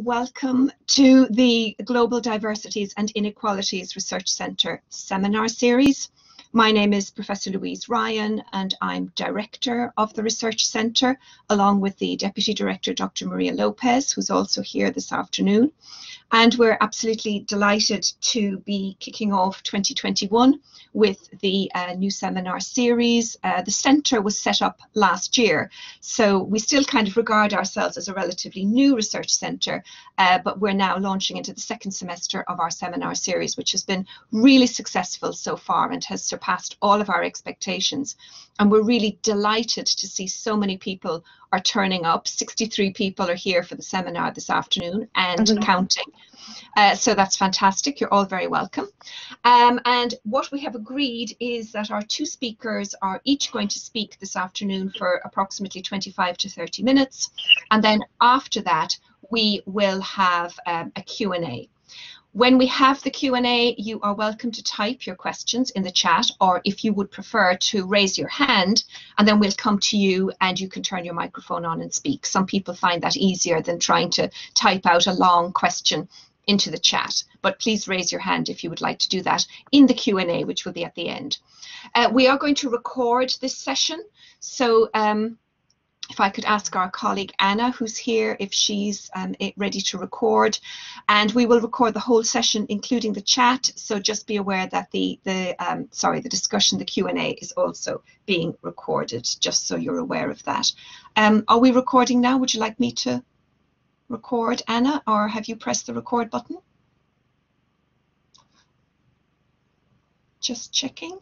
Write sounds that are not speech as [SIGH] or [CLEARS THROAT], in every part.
welcome to the Global Diversities and Inequalities Research Centre seminar series. My name is Professor Louise Ryan and I'm Director of the Research Centre along with the Deputy Director Dr Maria Lopez who's also here this afternoon and we're absolutely delighted to be kicking off 2021 with the uh, new seminar series. Uh, the centre was set up last year, so we still kind of regard ourselves as a relatively new research centre, uh, but we're now launching into the second semester of our seminar series, which has been really successful so far and has surpassed all of our expectations. And we're really delighted to see so many people are turning up. 63 people are here for the seminar this afternoon and mm -hmm. counting. Uh, so that's fantastic. You're all very welcome. Um, and what we have agreed is that our two speakers are each going to speak this afternoon for approximately 25 to 30 minutes. And then after that, we will have um, a Q&A. When we have the Q&A, you are welcome to type your questions in the chat, or if you would prefer to raise your hand, and then we'll come to you and you can turn your microphone on and speak. Some people find that easier than trying to type out a long question into the chat, but please raise your hand if you would like to do that in the Q&A, which will be at the end. Uh, we are going to record this session, so um, if I could ask our colleague Anna, who's here, if she's um, ready to record, and we will record the whole session, including the chat. So just be aware that the the um, sorry the discussion, the Q and A, is also being recorded. Just so you're aware of that. Um, are we recording now? Would you like me to record, Anna, or have you pressed the record button? Just checking.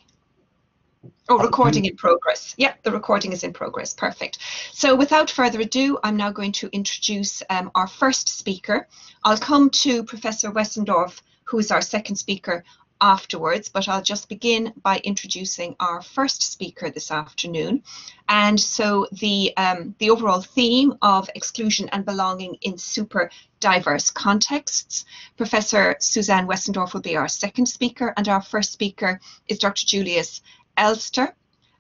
Oh, recording in progress. Yep, the recording is in progress. Perfect. So without further ado, I'm now going to introduce um, our first speaker. I'll come to Professor Wessendorf, who is our second speaker, afterwards, but I'll just begin by introducing our first speaker this afternoon. And so the, um, the overall theme of exclusion and belonging in super diverse contexts. Professor Susanne Wessendorf will be our second speaker, and our first speaker is Dr. Julius Elster.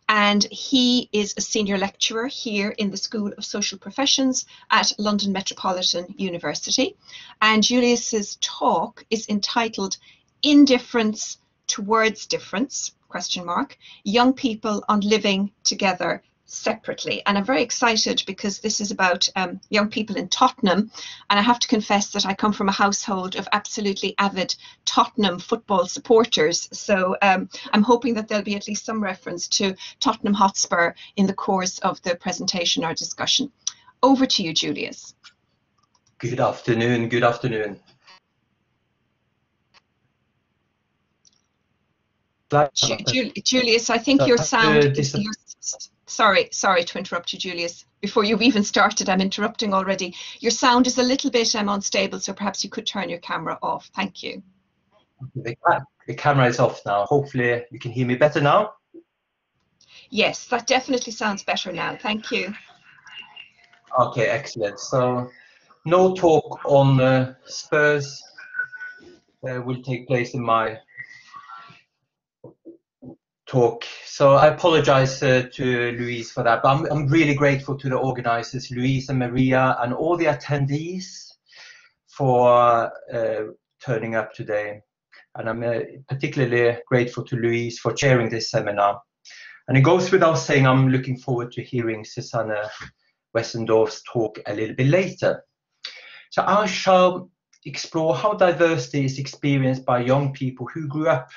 And he is a senior lecturer here in the School of Social Professions at London Metropolitan University. And Julius's talk is entitled indifference towards difference question mark young people on living together separately. And i'm very excited because this is about um, young people in tottenham. And i have to confess that i come from a household of absolutely avid tottenham football supporters. So um, i'm hoping that there'll be at least some reference to tottenham hotspur in the course of the presentation or discussion. Over to you julius. Good afternoon good afternoon. Julius, I think your sound is, sorry, sorry to interrupt you, Julius. Before you've even started, I'm interrupting already. Your sound is a little bit um, unstable, so perhaps you could turn your camera off. Thank you. The, the camera is off now. Hopefully you can hear me better now. Yes, that definitely sounds better now. Thank you. Okay, excellent. So no talk on uh, Spurs uh, will take place in my talk. So I apologize uh, to Louise for that, but I'm, I'm really grateful to the organizers, Louise and Maria, and all the attendees for uh, turning up today. And I'm uh, particularly grateful to Louise for chairing this seminar. And it goes without saying, I'm looking forward to hearing Susanne Wessendorf's talk a little bit later. So I shall explore how diversity is experienced by young people who grew up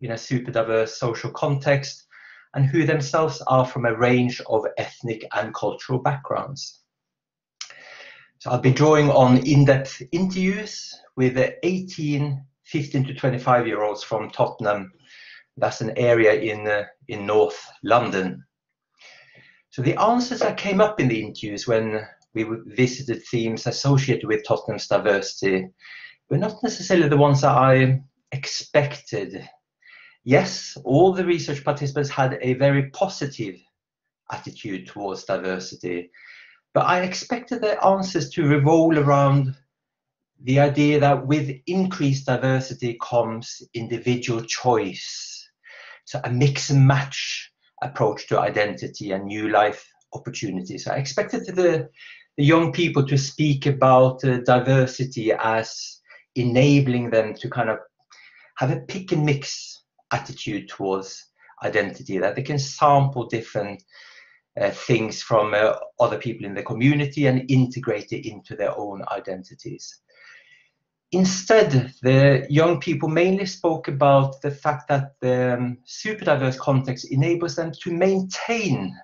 in a super diverse social context and who themselves are from a range of ethnic and cultural backgrounds. So I'll be drawing on in-depth interviews with 18, 15 to 25 year olds from Tottenham. That's an area in, uh, in North London. So the answers that came up in the interviews when we visited themes associated with Tottenham's diversity were not necessarily the ones that I expected yes, all the research participants had a very positive attitude towards diversity, but I expected their answers to revolve around the idea that with increased diversity comes individual choice. So a mix and match approach to identity and new life opportunities. I expected the, the young people to speak about uh, diversity as enabling them to kind of have a pick and mix attitude towards identity, that they can sample different uh, things from uh, other people in the community and integrate it into their own identities. Instead, the young people mainly spoke about the fact that the um, super diverse context enables them to maintain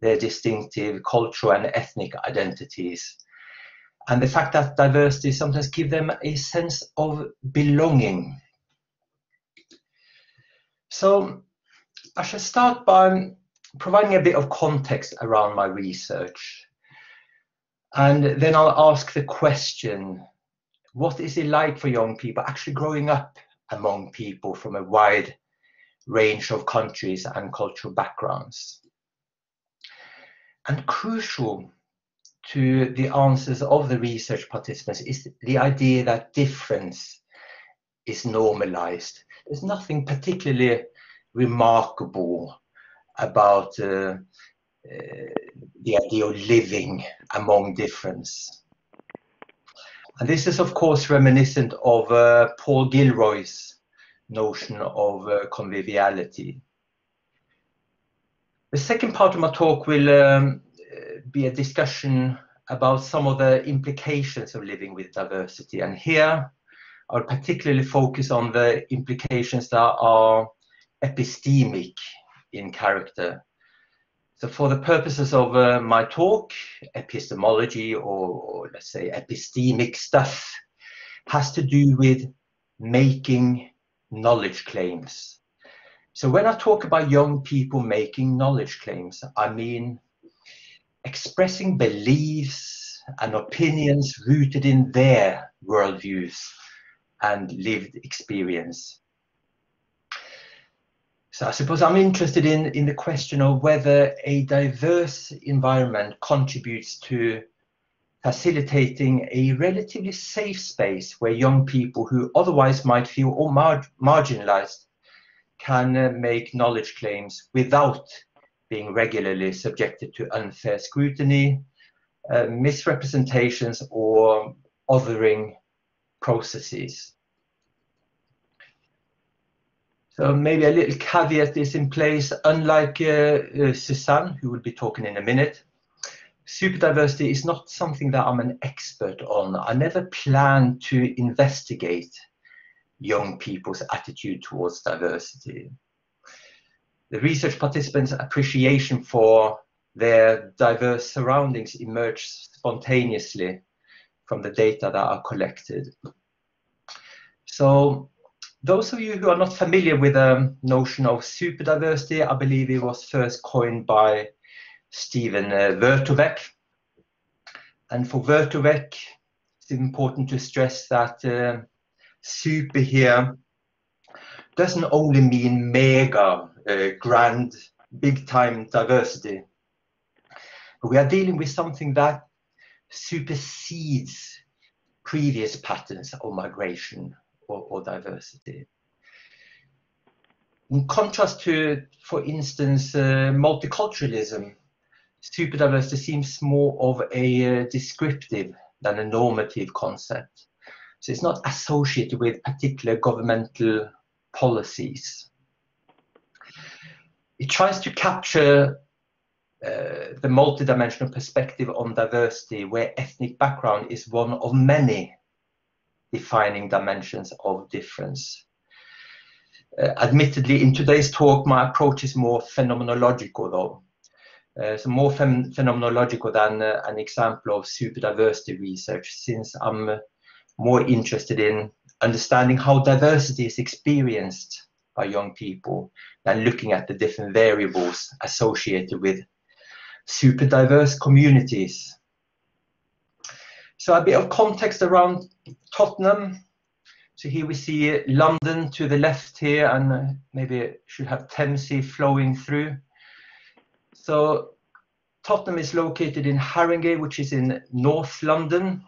their distinctive cultural and ethnic identities. And the fact that diversity sometimes gives them a sense of belonging. So I shall start by providing a bit of context around my research. And then I'll ask the question what is it like for young people actually growing up among people from a wide range of countries and cultural backgrounds? And crucial to the answers of the research participants is the idea that difference is normalized. There's nothing particularly remarkable about uh, uh, the idea of living among difference. And this is, of course, reminiscent of uh, Paul Gilroy's notion of uh, conviviality. The second part of my talk will um, be a discussion about some of the implications of living with diversity. And here I'll particularly focus on the implications that are epistemic in character. So for the purposes of uh, my talk, epistemology or, or let's say epistemic stuff has to do with making knowledge claims. So when I talk about young people making knowledge claims, I mean expressing beliefs and opinions rooted in their worldviews and lived experience. So I suppose I'm interested in, in the question of whether a diverse environment contributes to facilitating a relatively safe space where young people who otherwise might feel mar marginalized can uh, make knowledge claims without being regularly subjected to unfair scrutiny, uh, misrepresentations, or othering processes. So maybe a little caveat is in place, unlike uh, uh, Susanne, who will be talking in a minute. Super diversity is not something that I'm an expert on. I never plan to investigate young people's attitude towards diversity. The research participants' appreciation for their diverse surroundings emerged spontaneously from the data that are collected. So those of you who are not familiar with the notion of superdiversity, I believe it was first coined by Steven uh, Vertovec. And for Vertovec, it's important to stress that uh, super here doesn't only mean mega, uh, grand, big time diversity. We are dealing with something that supersedes previous patterns of migration or, or diversity. In contrast to, for instance, uh, multiculturalism, superdiversity seems more of a uh, descriptive than a normative concept. So it's not associated with particular governmental policies. It tries to capture uh, the multidimensional perspective on diversity, where ethnic background is one of many defining dimensions of difference. Uh, admittedly, in today's talk, my approach is more phenomenological, though. Uh, so more phenomenological than uh, an example of super diversity research, since I'm uh, more interested in understanding how diversity is experienced by young people than looking at the different variables associated with super diverse communities. So a bit of context around Tottenham. So here we see London to the left here, and maybe it should have Thamesy flowing through. So Tottenham is located in Haringey, which is in North London.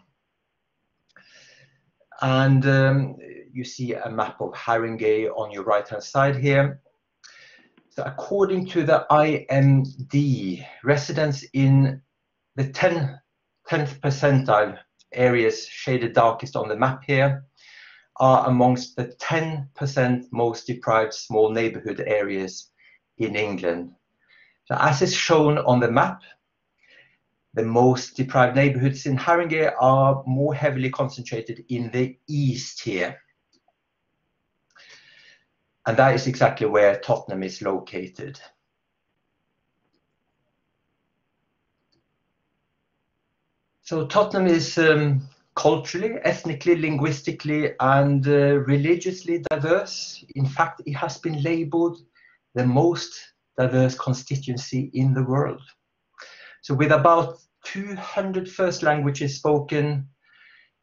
And um, you see a map of Haringey on your right-hand side here. So according to the IMD, residents in the 10 10th percentile areas shaded darkest on the map here are amongst the 10% most deprived small neighborhood areas in England. So as is shown on the map, the most deprived neighborhoods in Haringey are more heavily concentrated in the east here. And that is exactly where Tottenham is located. So Tottenham is um, culturally, ethnically, linguistically, and uh, religiously diverse. In fact, it has been labeled the most diverse constituency in the world. So with about 200 first languages spoken,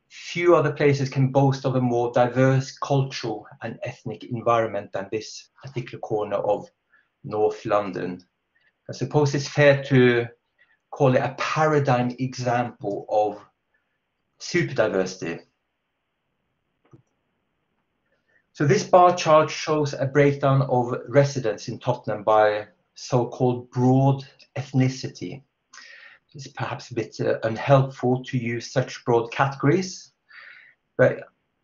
few other places can boast of a more diverse cultural and ethnic environment than this particular corner of North London. I suppose it's fair to call it a paradigm example of super diversity. So this bar chart shows a breakdown of residents in Tottenham by so-called broad ethnicity. It's perhaps a bit uh, unhelpful to use such broad categories, but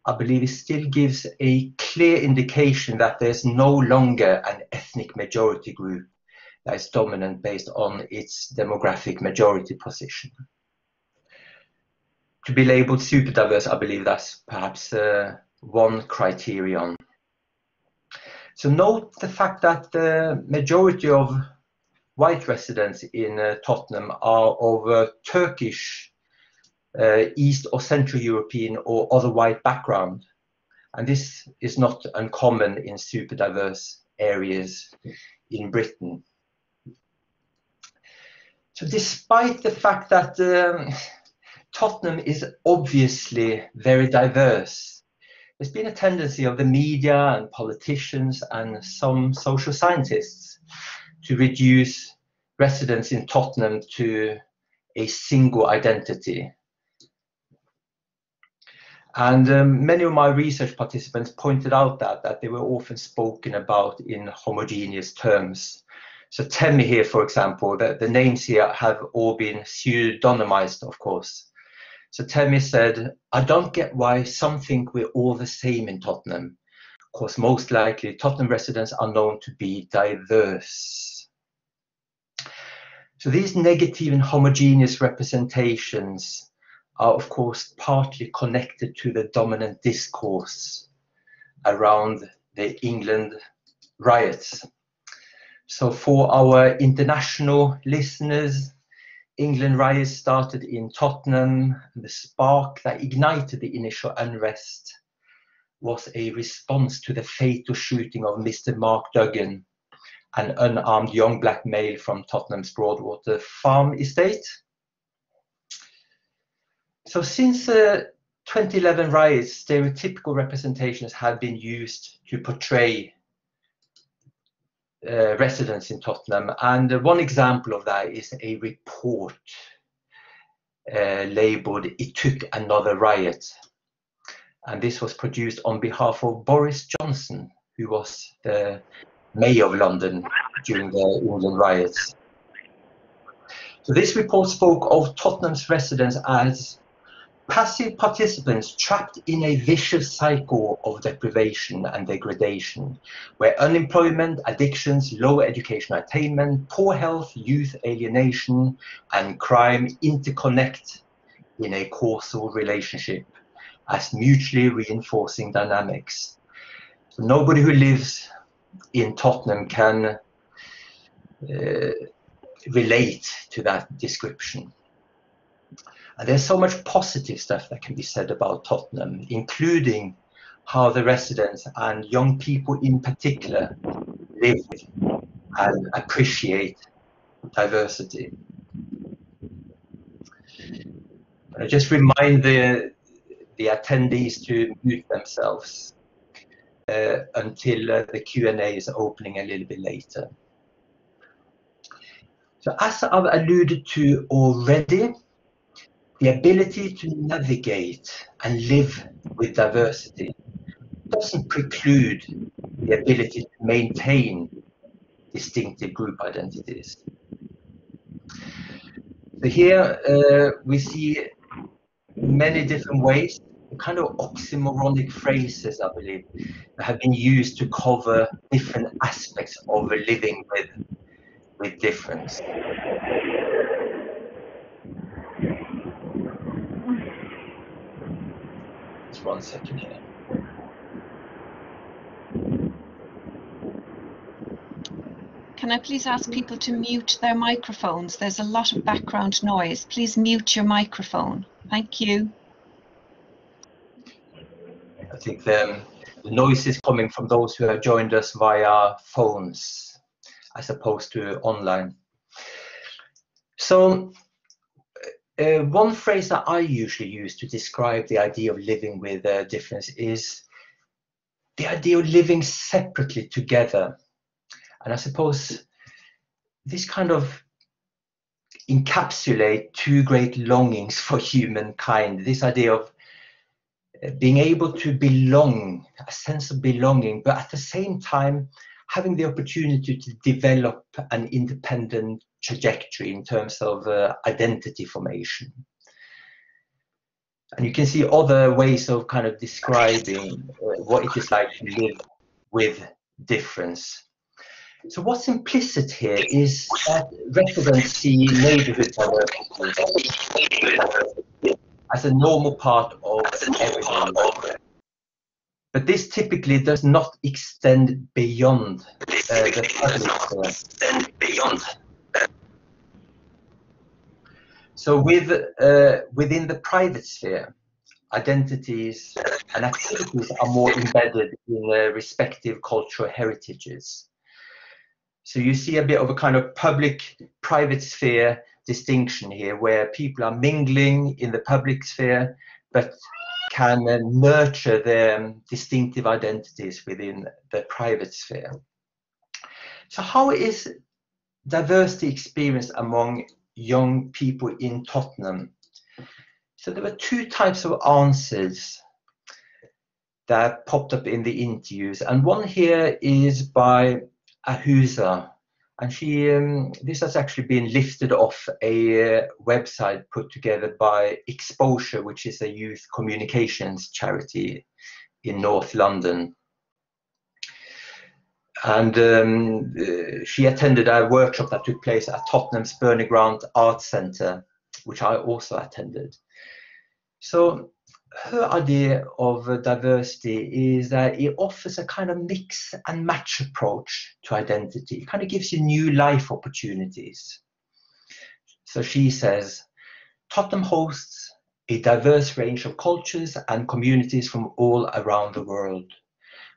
I believe it still gives a clear indication that there's no longer an ethnic majority group that is dominant based on its demographic majority position. To be labeled super diverse, I believe that's perhaps uh, one criterion. So note the fact that the majority of white residents in uh, Tottenham are of uh, Turkish, uh, East or Central European or other white background. And this is not uncommon in super diverse areas in Britain. So despite the fact that um, Tottenham is obviously very diverse, there's been a tendency of the media and politicians and some social scientists to reduce residents in Tottenham to a single identity. And um, many of my research participants pointed out that, that they were often spoken about in homogeneous terms. So Temi here, for example, the, the names here have all been pseudonymized, of course. So Temi said, I don't get why some think we're all the same in Tottenham. Of course, most likely Tottenham residents are known to be diverse. So these negative and homogeneous representations are of course partly connected to the dominant discourse around the England riots. So for our international listeners, England riots started in Tottenham. The spark that ignited the initial unrest was a response to the fatal shooting of Mr. Mark Duggan, an unarmed young black male from Tottenham's Broadwater farm estate. So since the 2011 riots, stereotypical representations have been used to portray uh, residents in Tottenham. And uh, one example of that is a report uh, labeled It Took Another Riot. And this was produced on behalf of Boris Johnson, who was the mayor of London during the England riots. So this report spoke of Tottenham's residents as passive participants trapped in a vicious cycle of deprivation and degradation, where unemployment, addictions, low educational attainment, poor health, youth alienation, and crime interconnect in a causal relationship as mutually reinforcing dynamics. So nobody who lives in Tottenham can uh, relate to that description. And there's so much positive stuff that can be said about Tottenham, including how the residents and young people in particular live and appreciate diversity. I just remind the, the attendees to mute themselves until uh, the Q&A is opening a little bit later. So as I've alluded to already, the ability to navigate and live with diversity doesn't preclude the ability to maintain distinctive group identities. So here uh, we see many different ways, kind of oxymoronic phrases, I believe, that have been used to cover different aspects of living with with difference. Just one second here. Can I please ask people to mute their microphones? There's a lot of background noise. Please mute your microphone. Thank you. I think the, the noise is coming from those who have joined us via phones as opposed to online. So uh, one phrase that I usually use to describe the idea of living with a difference is the idea of living separately together. And I suppose this kind of encapsulate two great longings for humankind. This idea of uh, being able to belong, a sense of belonging, but at the same time having the opportunity to develop an independent trajectory in terms of uh, identity formation. And you can see other ways of kind of describing uh, what it is like to live with difference. So what's implicit here is that residents see neighborhood diversity as a normal part of everyday life. But this typically does not extend beyond uh, the public beyond. So with, uh, within the private sphere, identities and activities are more embedded in their respective cultural heritages. So you see a bit of a kind of public-private sphere distinction here, where people are mingling in the public sphere, but can nurture their distinctive identities within the private sphere. So how is diversity experienced among young people in Tottenham? So there were two types of answers that popped up in the interviews, and one here is by Ahuza. And she, um, this has actually been lifted off a uh, website put together by Exposure, which is a youth communications charity in North London. And um, uh, she attended a workshop that took place at Tottenham's Bernie Grant Arts Centre, which I also attended. So her idea of diversity is that it offers a kind of mix and match approach to identity. It kind of gives you new life opportunities. So she says, Tottenham hosts a diverse range of cultures and communities from all around the world.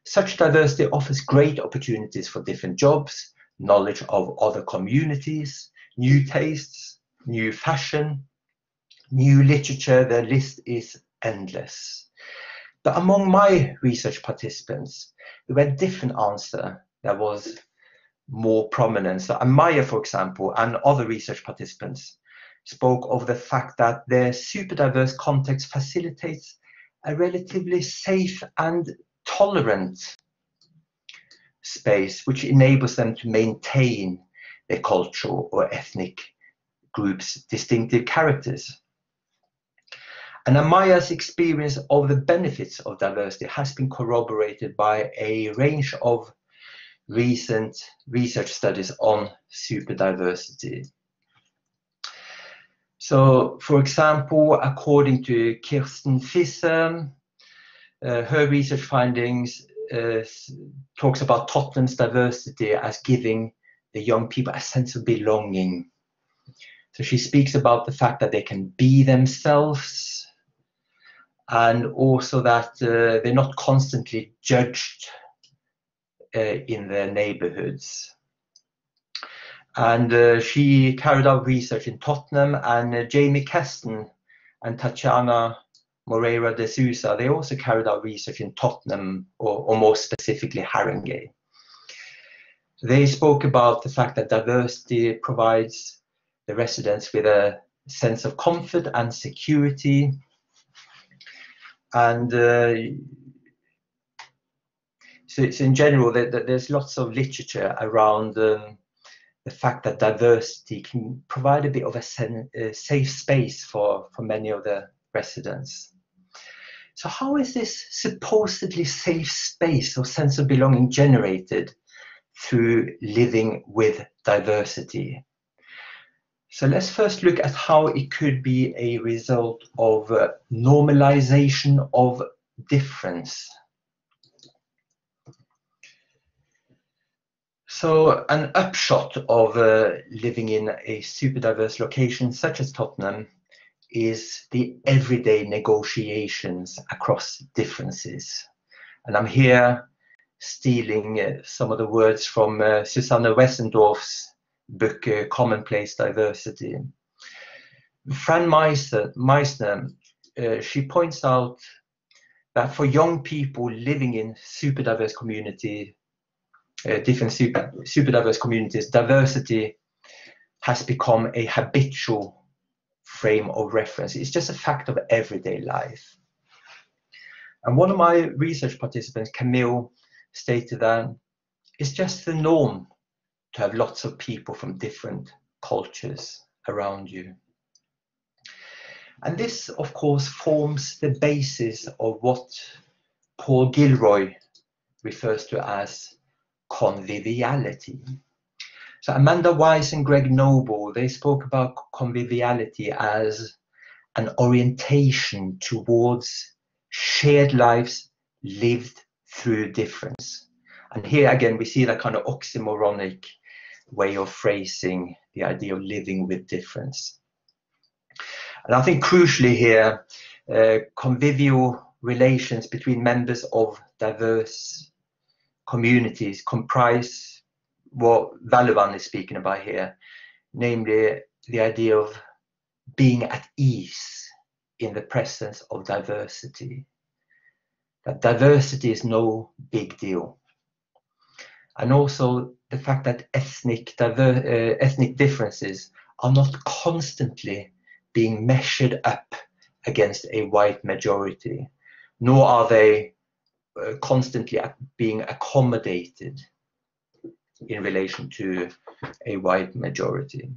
Such diversity offers great opportunities for different jobs, knowledge of other communities, new tastes, new fashion, new literature. The list is endless. But among my research participants, were a different answer that was more prominent. So Amaya, for example, and other research participants spoke of the fact that their super diverse context facilitates a relatively safe and tolerant space, which enables them to maintain their cultural or ethnic groups' distinctive characters. And Amaya's experience of the benefits of diversity has been corroborated by a range of recent research studies on superdiversity. So, for example, according to Kirsten Visser, uh, her research findings uh, talks about Tottenham's diversity as giving the young people a sense of belonging. So she speaks about the fact that they can be themselves, and also that uh, they're not constantly judged uh, in their neighborhoods. And uh, she carried out research in Tottenham, and uh, Jamie Kesten and Tatiana Moreira de Souza, they also carried out research in Tottenham, or, or more specifically Haringey. They spoke about the fact that diversity provides the residents with a sense of comfort and security, and uh, so, so, in general, there, there's lots of literature around um, the fact that diversity can provide a bit of a, a safe space for, for many of the residents. So how is this supposedly safe space or sense of belonging generated through living with diversity? So let's first look at how it could be a result of uh, normalization of difference. So an upshot of uh, living in a super diverse location such as Tottenham is the everyday negotiations across differences. And I'm here stealing uh, some of the words from uh, Susanne Wessendorf's book uh, Commonplace Diversity. Fran Meissner, uh, she points out that for young people living in super diverse community, uh, different super, super diverse communities, diversity has become a habitual frame of reference. It's just a fact of everyday life. And one of my research participants, Camille, stated that it's just the norm to have lots of people from different cultures around you. And this, of course, forms the basis of what Paul Gilroy refers to as conviviality. So Amanda Wise and Greg Noble, they spoke about conviviality as an orientation towards shared lives lived through difference. And here again, we see that kind of oxymoronic way of phrasing the idea of living with difference. And I think crucially here, uh, convivial relations between members of diverse communities comprise what Valluvan is speaking about here, namely the idea of being at ease in the presence of diversity. That diversity is no big deal. And also the fact that ethnic, diver, uh, ethnic differences are not constantly being measured up against a white majority, nor are they uh, constantly being accommodated in relation to a white majority.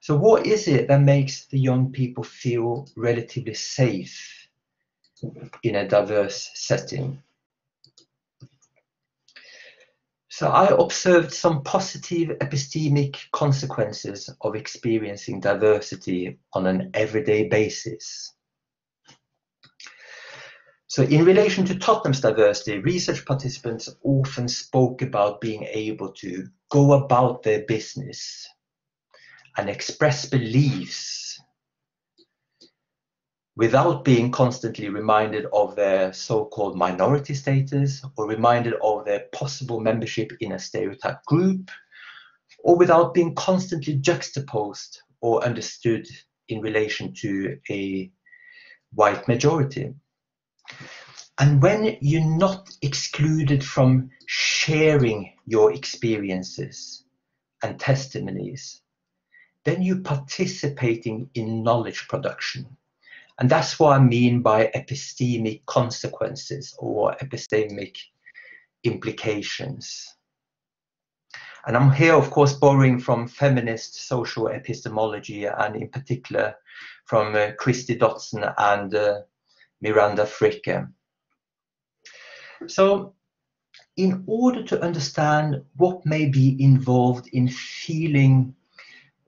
So what is it that makes the young people feel relatively safe in a diverse setting? So I observed some positive epistemic consequences of experiencing diversity on an everyday basis. So in relation to Tottenham's diversity, research participants often spoke about being able to go about their business and express beliefs without being constantly reminded of their so-called minority status or reminded of their possible membership in a stereotype group or without being constantly juxtaposed or understood in relation to a white majority. And when you're not excluded from sharing your experiences and testimonies, then you're participating in knowledge production and that's what I mean by epistemic consequences or epistemic implications. And I'm here, of course, borrowing from feminist social epistemology and in particular from uh, Kristie Dotson and uh, Miranda Fricker. So in order to understand what may be involved in feeling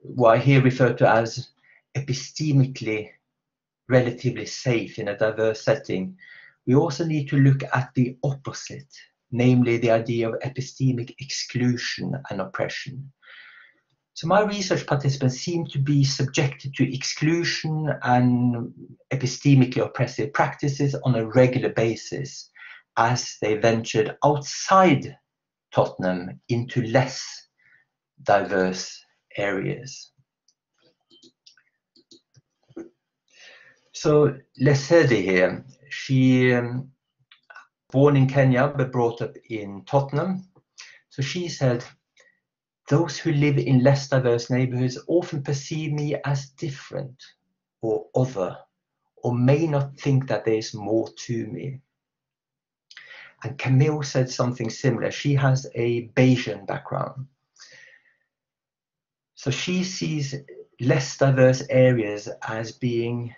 what I here refer to as epistemically relatively safe in a diverse setting, we also need to look at the opposite, namely the idea of epistemic exclusion and oppression. So my research participants seem to be subjected to exclusion and epistemically oppressive practices on a regular basis as they ventured outside Tottenham into less diverse areas. So Lesedi here, she um, born in Kenya but brought up in Tottenham. So she said, those who live in less diverse neighborhoods often perceive me as different or other, or may not think that there is more to me. And Camille said something similar. She has a Bayesian background. So she sees less diverse areas as being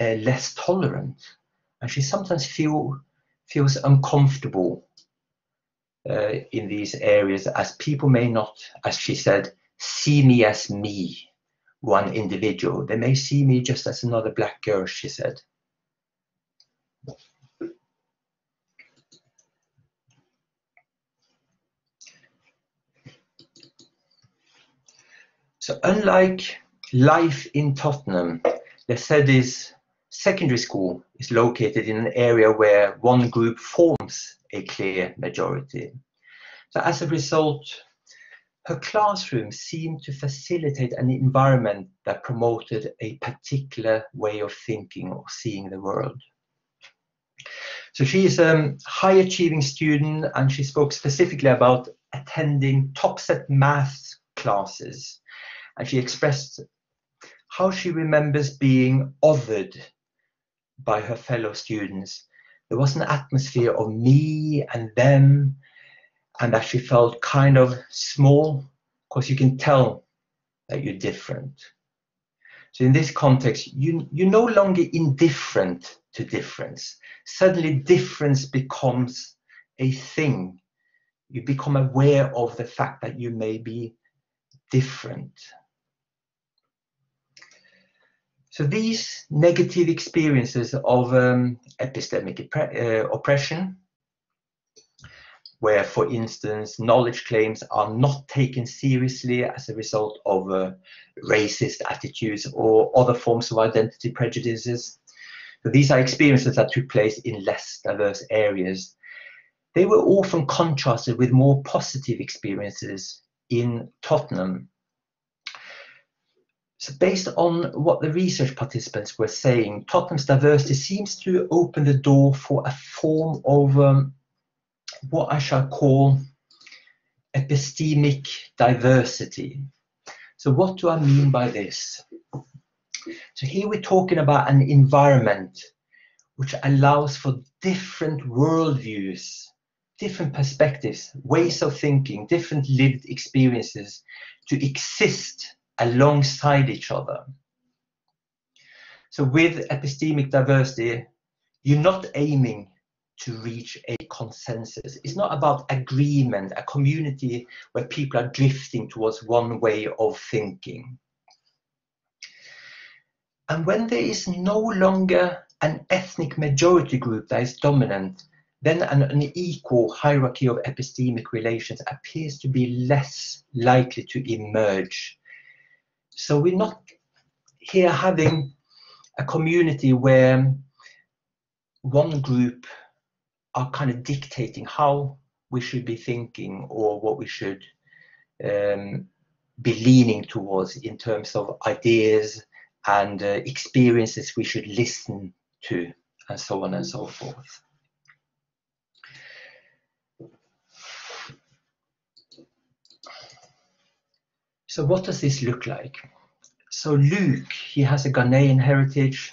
uh, less tolerant, and she sometimes feel feels uncomfortable uh, in these areas as people may not, as she said, see me as me, one individual. They may see me just as another black girl, she said. So unlike life in Tottenham, Lesedi's secondary school is located in an area where one group forms a clear majority. So as a result, her classroom seemed to facilitate an environment that promoted a particular way of thinking or seeing the world. So she is a um, high achieving student and she spoke specifically about attending top set maths classes. And she expressed how she remembers being othered by her fellow students. There was an atmosphere of me and them, and that she felt kind of small because you can tell that you're different. So in this context, you, you're no longer indifferent to difference. Suddenly difference becomes a thing. You become aware of the fact that you may be different. So these negative experiences of um, epistemic uh, oppression, where, for instance, knowledge claims are not taken seriously as a result of uh, racist attitudes or other forms of identity prejudices. So these are experiences that took place in less diverse areas. They were often contrasted with more positive experiences in Tottenham, so based on what the research participants were saying, Tottenham's diversity seems to open the door for a form of um, what I shall call epistemic diversity. So what do I mean by this? So here we're talking about an environment which allows for different worldviews, different perspectives, ways of thinking, different lived experiences to exist alongside each other. So with epistemic diversity, you're not aiming to reach a consensus. It's not about agreement, a community where people are drifting towards one way of thinking. And when there is no longer an ethnic majority group that is dominant, then an unequal hierarchy of epistemic relations appears to be less likely to emerge so we're not here having a community where one group are kind of dictating how we should be thinking or what we should um, be leaning towards in terms of ideas and uh, experiences we should listen to and so on and so forth. So what does this look like? So Luke, he has a Ghanaian heritage,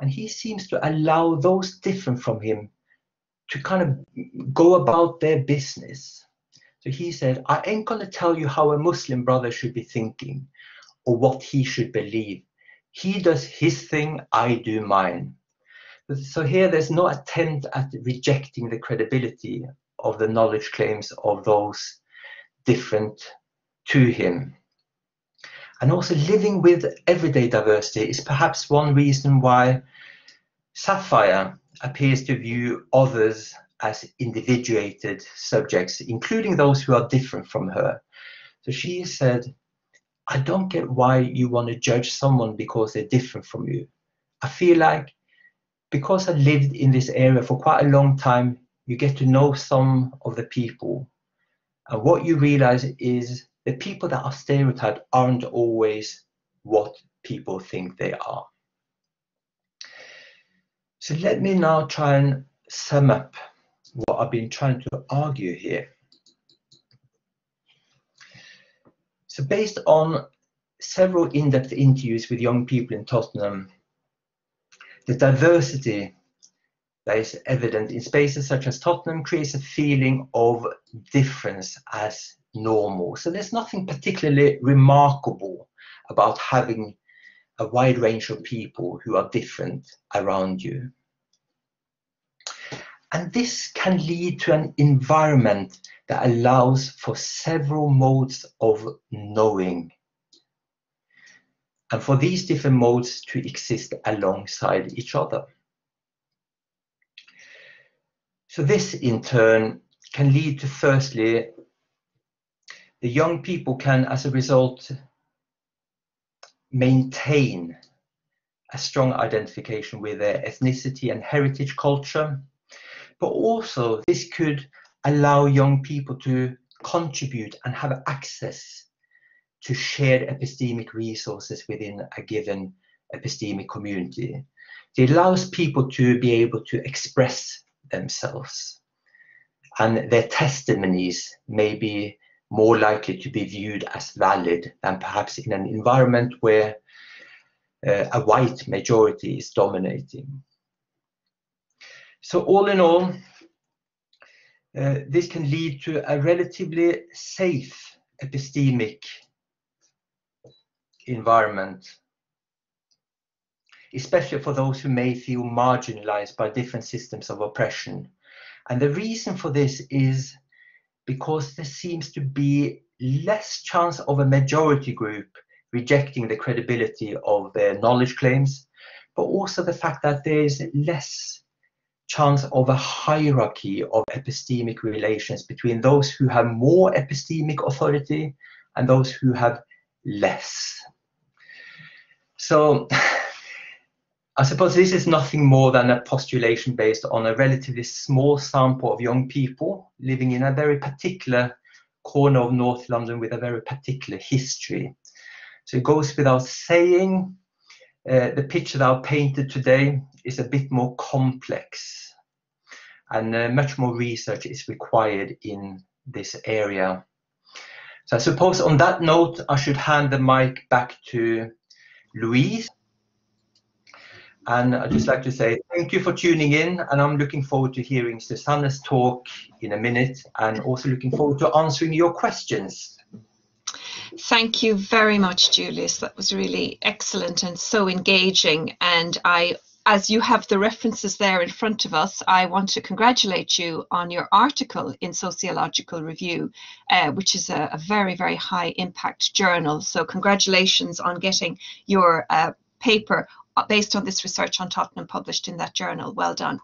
and he seems to allow those different from him to kind of go about their business. So he said, I ain't going to tell you how a Muslim brother should be thinking or what he should believe. He does his thing, I do mine. So here there's no attempt at rejecting the credibility of the knowledge claims of those different to him. And also living with everyday diversity is perhaps one reason why Sapphire appears to view others as individuated subjects, including those who are different from her. So she said, I don't get why you want to judge someone because they're different from you. I feel like because I lived in this area for quite a long time, you get to know some of the people. And what you realize is the people that are stereotyped aren't always what people think they are. So let me now try and sum up what I've been trying to argue here. So based on several in-depth interviews with young people in Tottenham, the diversity that is evident in spaces such as Tottenham creates a feeling of difference as normal. So there's nothing particularly remarkable about having a wide range of people who are different around you. And this can lead to an environment that allows for several modes of knowing. And for these different modes to exist alongside each other. So this in turn can lead to firstly, the young people can as a result maintain a strong identification with their ethnicity and heritage culture. But also this could allow young people to contribute and have access to shared epistemic resources within a given epistemic community. It allows people to be able to express themselves. And their testimonies may be more likely to be viewed as valid than perhaps in an environment where uh, a white majority is dominating. So all in all, uh, this can lead to a relatively safe epistemic environment especially for those who may feel marginalized by different systems of oppression. And the reason for this is because there seems to be less chance of a majority group rejecting the credibility of their knowledge claims, but also the fact that there is less chance of a hierarchy of epistemic relations between those who have more epistemic authority and those who have less. So I suppose this is nothing more than a postulation based on a relatively small sample of young people living in a very particular corner of North London with a very particular history. So it goes without saying, uh, the picture that I painted today is a bit more complex and uh, much more research is required in this area. So I suppose on that note, I should hand the mic back to Louise. And I'd just like to say thank you for tuning in, and I'm looking forward to hearing Susanne's talk in a minute, and also looking forward to answering your questions. Thank you very much, Julius. That was really excellent and so engaging. And I, as you have the references there in front of us, I want to congratulate you on your article in Sociological Review, uh, which is a, a, very, very high impact journal. So congratulations on getting your uh, paper based on this research on Tottenham published in that journal. Well done.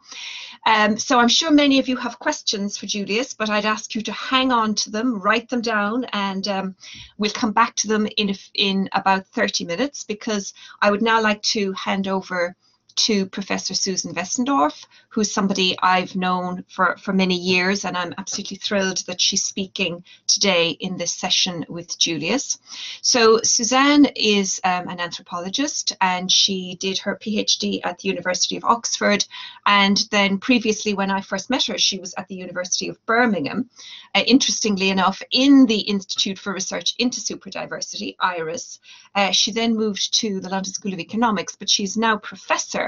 Um, so I'm sure many of you have questions for Julius, but I'd ask you to hang on to them, write them down, and um, we'll come back to them in, in about 30 minutes because I would now like to hand over to Professor Susanne Wessendorf, who's somebody I've known for, for many years, and I'm absolutely thrilled that she's speaking today in this session with Julius. So Susanne is um, an anthropologist, and she did her PhD at the University of Oxford, and then previously, when I first met her, she was at the University of Birmingham. Uh, interestingly enough, in the Institute for Research into Superdiversity, IRIS, uh, she then moved to the London School of Economics, but she's now professor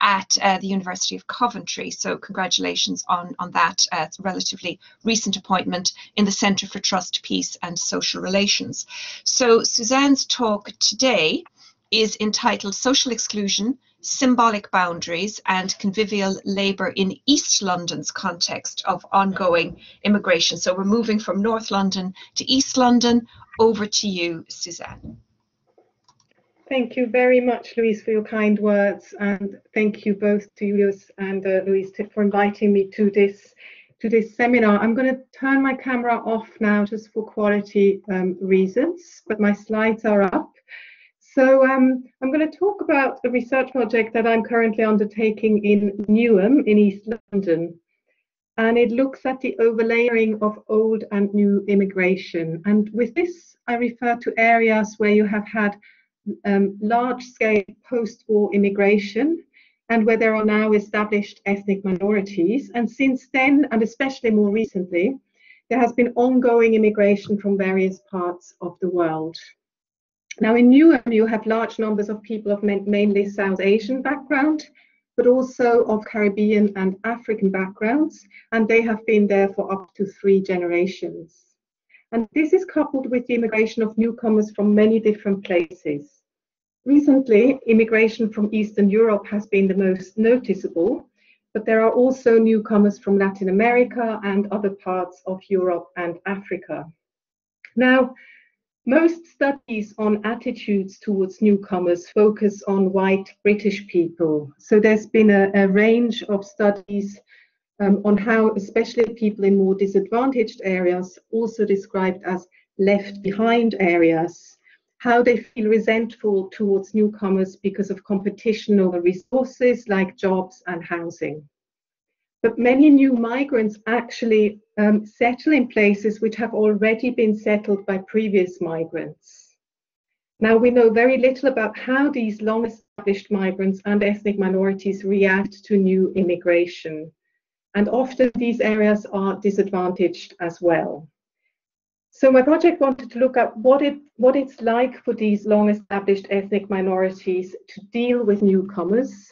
at uh, the University of Coventry. So congratulations on, on that uh, relatively recent appointment in the Centre for Trust, Peace and Social Relations. So Susanne's talk today is entitled Social Exclusion, Symbolic Boundaries and Convivial Labour in East London's Context of Ongoing Immigration. So we're moving from North London to East London. Over to you, Susanne. Thank you very much, Louise, for your kind words, and thank you both to Julius and uh, Louise for inviting me to this to this seminar. I'm going to turn my camera off now just for quality um, reasons, but my slides are up. So um, I'm going to talk about a research project that I'm currently undertaking in Newham in East London. And it looks at the overlaying of old and new immigration. And with this, I refer to areas where you have had um, large-scale post-war immigration and where there are now established ethnic minorities. And since then, and especially more recently, there has been ongoing immigration from various parts of the world. Now in Newham, you have large numbers of people of mainly South Asian background, but also of Caribbean and African backgrounds, and they have been there for up to three generations. And this is coupled with the immigration of newcomers from many different places. Recently, immigration from Eastern Europe has been the most noticeable, but there are also newcomers from Latin America and other parts of Europe and Africa. Now, most studies on attitudes towards newcomers focus on white British people. So there's been a, a range of studies um, on how especially people in more disadvantaged areas, also described as left behind areas, how they feel resentful towards newcomers because of competition over resources like jobs and housing. But many new migrants actually um, settle in places which have already been settled by previous migrants. Now, we know very little about how these long established migrants and ethnic minorities react to new immigration. And often these areas are disadvantaged as well. So my project wanted to look at what it what it's like for these long established ethnic minorities to deal with newcomers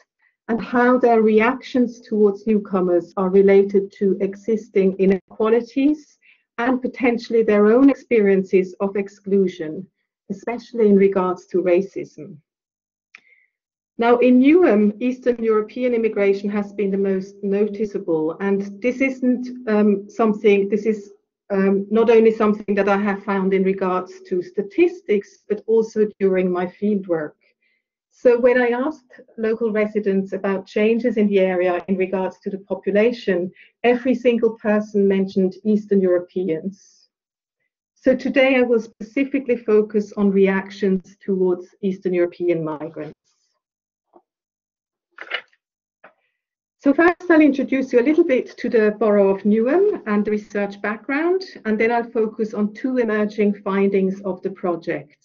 and how their reactions towards newcomers are related to existing inequalities and potentially their own experiences of exclusion, especially in regards to racism. Now, in Newham, Eastern European immigration has been the most noticeable, and this isn't um, something, this is um, not only something that I have found in regards to statistics, but also during my fieldwork. So when I asked local residents about changes in the area in regards to the population, every single person mentioned Eastern Europeans. So today I will specifically focus on reactions towards Eastern European migrants. So first I'll introduce you a little bit to the borough of Newham and the research background, and then I'll focus on two emerging findings of the project.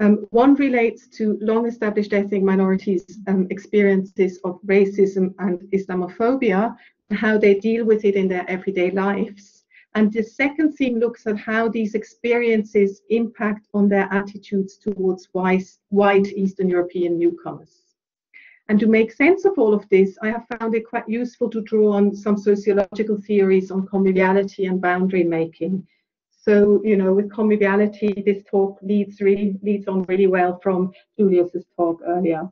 Um, one relates to long established ethnic minorities' um, experiences of racism and Islamophobia and how they deal with it in their everyday lives. And the second theme looks at how these experiences impact on their attitudes towards white Eastern European newcomers. And to make sense of all of this, I have found it quite useful to draw on some sociological theories on conviviality and boundary making. So, you know, with conviviality, this talk leads really leads on really well from Julius's talk earlier.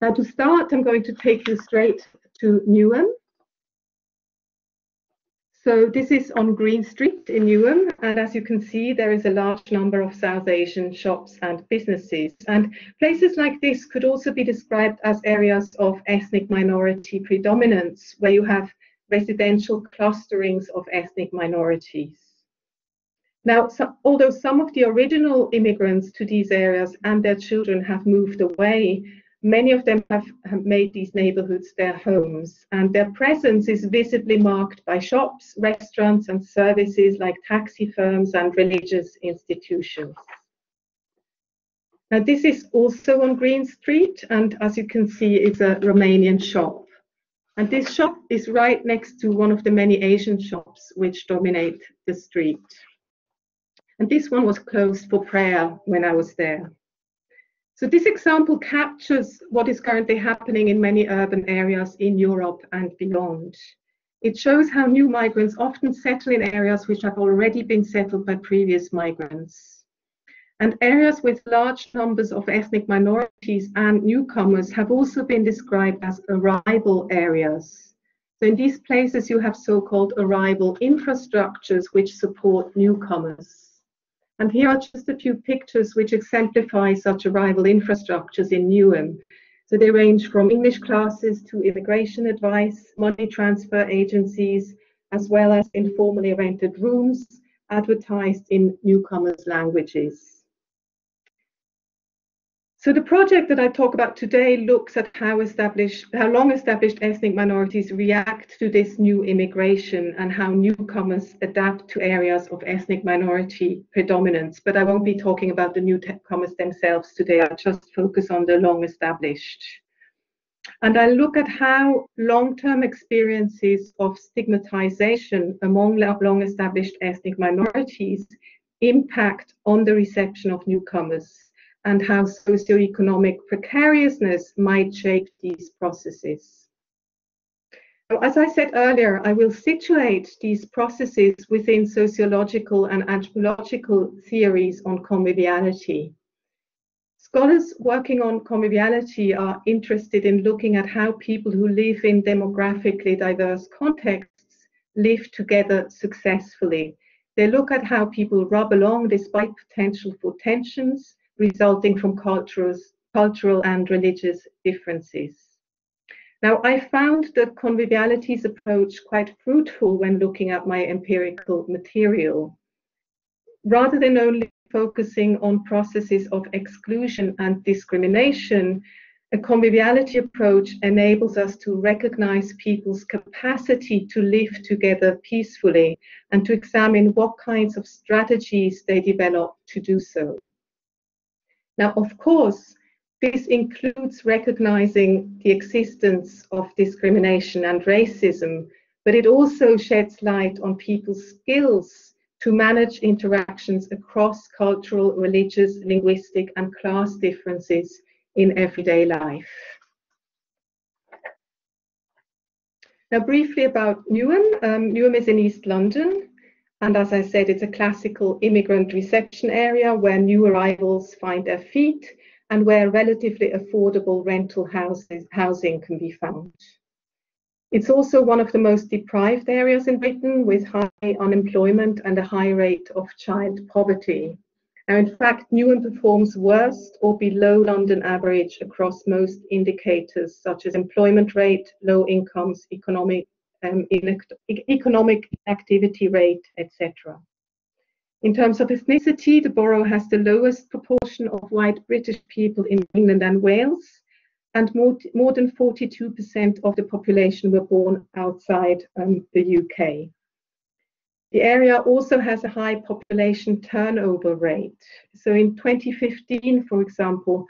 Now, to start, I'm going to take you straight to Newham. So this is on Green Street in Newham, and as you can see, there is a large number of South Asian shops and businesses. And places like this could also be described as areas of ethnic minority predominance, where you have residential clusterings of ethnic minorities. Now, so, although some of the original immigrants to these areas and their children have moved away, Many of them have, made these neighborhoods their homes, and their presence is visibly marked by shops, restaurants, and services like taxi firms and religious institutions. Now, this is also on Green Street, and as you can see, it's a Romanian shop. And this shop is right next to one of the many Asian shops which dominate the street. And this one was closed for prayer when I was there. So this example captures what is currently happening in many urban areas in Europe and beyond. It shows how new migrants often settle in areas which have already been settled by previous migrants. And areas with large numbers of ethnic minorities and newcomers have also been described as arrival areas. So in these places, you have so-called arrival infrastructures which support newcomers. And here are just a few pictures which exemplify such arrival infrastructures in Newham. So they range from English classes to immigration advice, money transfer agencies, as well as informally rented rooms advertised in newcomers' languages. So the project that I talk about today looks at how established, how long established ethnic minorities react to this new immigration and how newcomers adapt to areas of ethnic minority predominance. But I won't be talking about the new newcomers themselves today. I'll just focus on the long established. And I look at how long-term experiences of stigmatization among long established ethnic minorities impact on the reception of newcomers and how socioeconomic precariousness might shape these processes. as I said earlier, I will situate these processes within sociological and anthropological theories on conviviality. Scholars working on conviviality are interested in looking at how people who live in demographically diverse contexts live together successfully. They look at how people rub along despite potential for tensions resulting from cultural and religious differences. Now, I found the convivialities approach quite fruitful when looking at my empirical material. Rather than only focusing on processes of exclusion and discrimination, a conviviality approach enables us to recognize people's capacity to live together peacefully and to examine what kinds of strategies they develop to do so. Now, of course, this includes recognizing the existence of discrimination and racism, but it also sheds light on people's skills to manage interactions across cultural, religious, linguistic, and class differences in everyday life. Now, briefly about Newham. Um, Newham is in East London, and as I said, it's a classical immigrant reception area where new arrivals find their feet and where relatively affordable rental houses, housing can be found. It's also one of the most deprived areas in Britain with high unemployment and a high rate of child poverty. Now, in fact, Newham performs worst or below London average across most indicators such as employment rate, low incomes, economic, um, economic activity rate, etc. In terms of ethnicity, the borough has the lowest proportion of white British people in England and Wales, and more, more than 42% of the population were born outside um, the UK. The area also has a high population turnover rate. So in 2015, for example,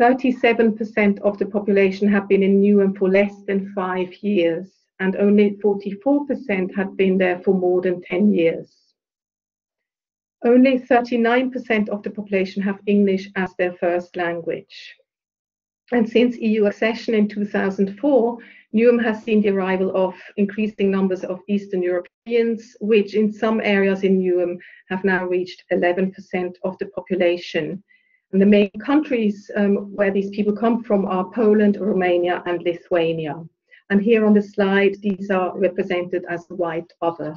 37% of the population had been in Newham for less than five years, and only 44% had been there for more than 10 years. Only 39% of the population have English as their first language. And since EU accession in 2004, Newham has seen the arrival of increasing numbers of Eastern Europeans, which in some areas in Newham have now reached 11% of the population. And the main countries um, where these people come from are Poland, Romania, and Lithuania. And here on the slide, these are represented as white other.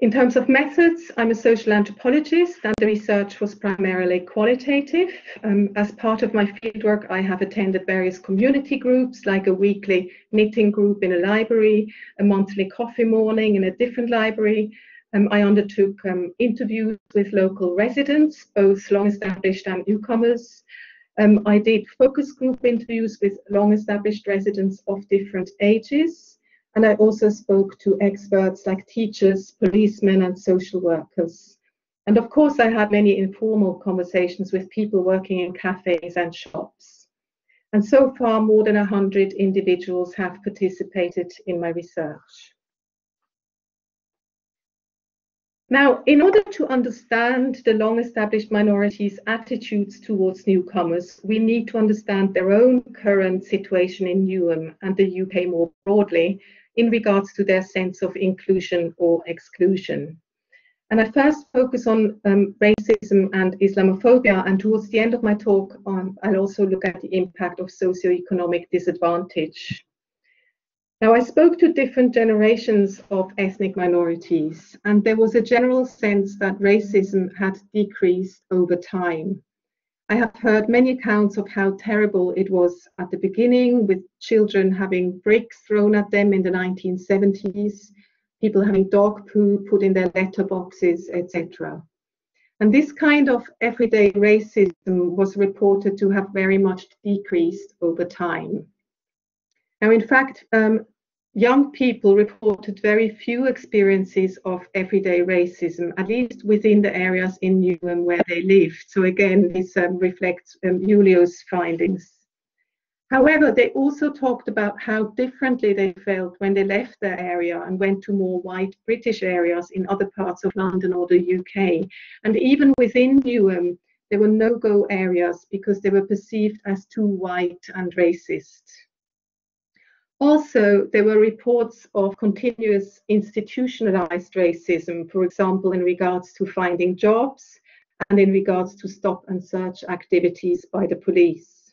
In terms of methods, I'm a social anthropologist and the research was primarily qualitative. Um, as part of my fieldwork, I have attended various community groups like a weekly knitting group in a library, a monthly coffee morning in a different library. Um, I undertook um, interviews with local residents, both long established and newcomers. Um, I did focus group interviews with long established residents of different ages. And I also spoke to experts like teachers, policemen, and social workers. And of course, I had many informal conversations with people working in cafes and shops. And so far, more than 100 individuals have participated in my research. Now, in order to understand the long established minorities' attitudes towards newcomers, we need to understand their own current situation in Newham and the UK more broadly, in regards to their sense of inclusion or exclusion. And I first focus on um, racism and Islamophobia, and towards the end of my talk, um, I'll also look at the impact of socioeconomic disadvantage. Now, I spoke to different generations of ethnic minorities, and there was a general sense that racism had decreased over time. I have heard many accounts of how terrible it was at the beginning, with children having bricks thrown at them in the 1970s, people having dog poo put in their letterboxes, etc. And this kind of everyday racism was reported to have very much decreased over time. Now, in fact, um, young people reported very few experiences of everyday racism, at least within the areas in Newham where they lived. So again, this um, reflects um, Julius's findings. However, they also talked about how differently they felt when they left their area and went to more white British areas in other parts of London or the UK. And even within Newham, there were no-go areas because they were perceived as too white and racist. Also, there were reports of continuous institutionalized racism, for example, in regards to finding jobs and in regards to stop and search activities by the police.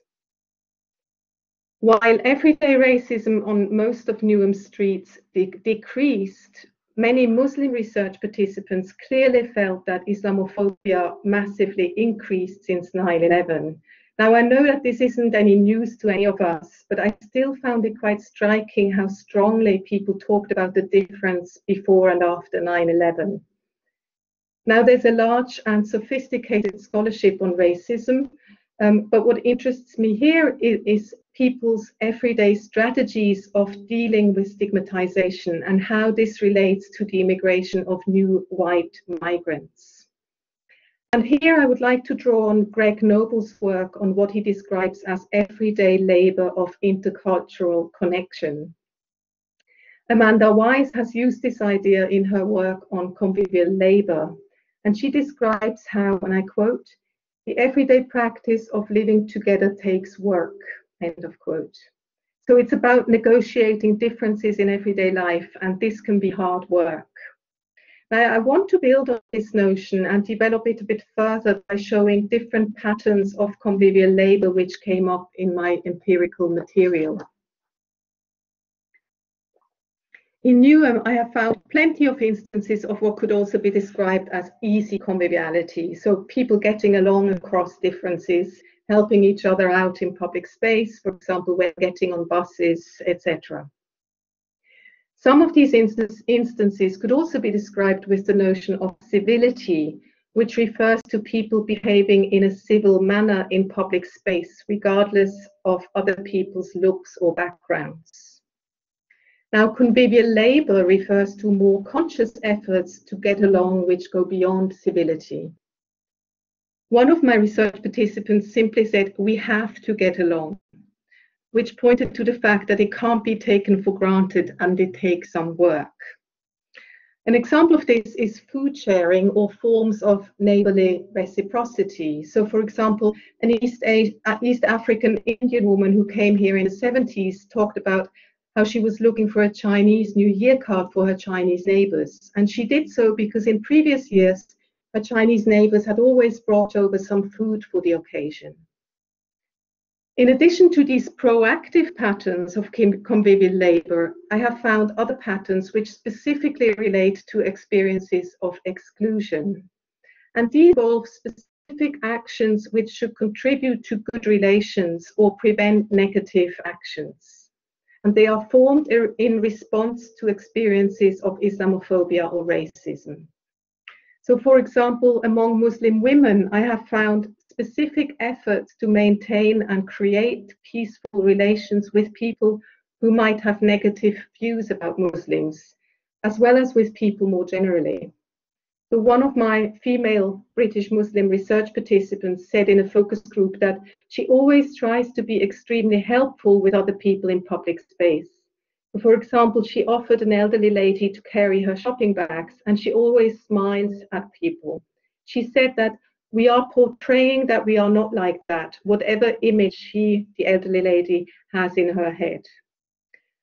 While everyday racism on most of Newham streets de decreased, many Muslim research participants clearly felt that Islamophobia massively increased since 9 11 now, I know that this isn't any news to any of us, but I still found it quite striking how strongly people talked about the difference before and after 9 11. Now, there's a large and sophisticated scholarship on racism, um, but what interests me here is, is people's everyday strategies of dealing with stigmatization and how this relates to the immigration of new white migrants. And here I would like to draw on Greg Noble's work on what he describes as everyday labor of intercultural connection. Amanda Wise has used this idea in her work on convivial labor, and she describes how, and I quote, the everyday practice of living together takes work, end of quote. So it's about negotiating differences in everyday life, and this can be hard work. Now, I want to build on this notion and develop it a bit further by showing different patterns of convivial labor which came up in my empirical material. In Newham, I have found plenty of instances of what could also be described as easy conviviality. So people getting along across differences, helping each other out in public space, for example, when getting on buses, etc. Some of these instance, instances could also be described with the notion of civility, which refers to people behaving in a civil manner in public space, regardless of other people's looks or backgrounds. Now, convivial labor refers to more conscious efforts to get along which go beyond civility. One of my research participants simply said, we have to get along which pointed to the fact that it can't be taken for granted and it takes some work. An example of this is food sharing or forms of neighborly reciprocity. So, for example, an East, East African Indian woman who came here in the 70s talked about how she was looking for a Chinese New Year card for her Chinese neighbors. And she did so because in previous years, her Chinese neighbors had always brought over some food for the occasion. In addition to these proactive patterns of convivial labor, I have found other patterns which specifically relate to experiences of exclusion. And these involve specific actions which should contribute to good relations or prevent negative actions. And they are formed er, in response to experiences of Islamophobia or racism. So, for example, among Muslim women, I have found specific efforts to maintain and create peaceful relations with people who might have negative views about Muslims, as well as with people more generally. So one of my female British Muslim research participants said in a focus group that she always tries to be extremely helpful with other people in public space. For example, she offered an elderly lady to carry her shopping bags and she always smiles at people. She said that we are portraying that we are not like that, whatever image she, the elderly lady, has in her head.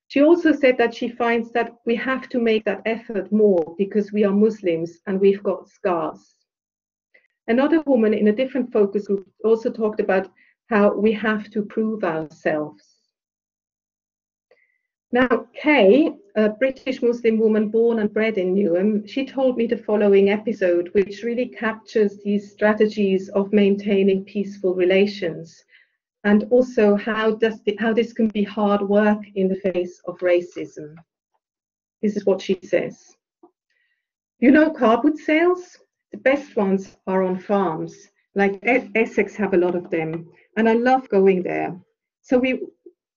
She also said that she finds that we have to make that effort more because we are Muslims and we've got scars. Another woman in a different focus group also talked about how we have to prove ourselves. Now, Kay, a British Muslim woman born and bred in Newham, she told me the following episode, which really captures these strategies of maintaining peaceful relations and also how, does the, how this can be hard work in the face of racism. This is what she says. You know car sales? The best ones are on farms, like Essex have a lot of them, and I love going there. So we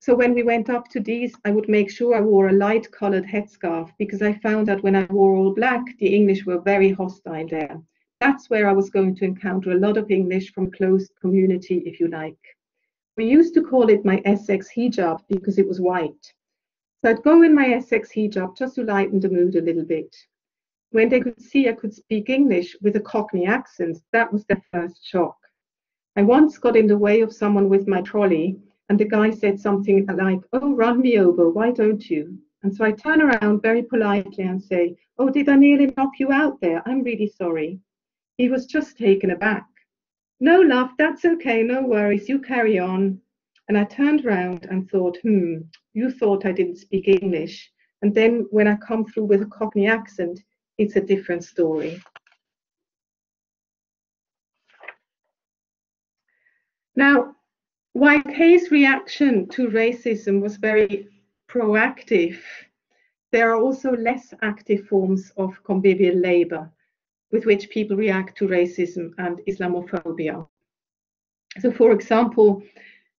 so when we went up to these, I would make sure I wore a light colored headscarf because I found that when I wore all black, the English were very hostile there. That's where I was going to encounter a lot of English from closed community, if you like. We used to call it my Essex hijab because it was white. So I'd go in my Essex hijab just to lighten the mood a little bit. When they could see I could speak English with a Cockney accent, that was their first shock. I once got in the way of someone with my trolley And the guy said something like, Oh, run me over, why don't you? And so I turn around very politely and say, Oh, did I nearly knock you out there? I'm really sorry. He was just taken aback. No, love, that's okay, no worries, you carry on. And I turned around and thought, hmm, you thought I didn't speak English. And then when I come through with a Cockney accent, it's a different story. Now, YK's reaction to racism was very proactive. There are also less active forms of convivial labor with which people react to racism and Islamophobia. So, for example,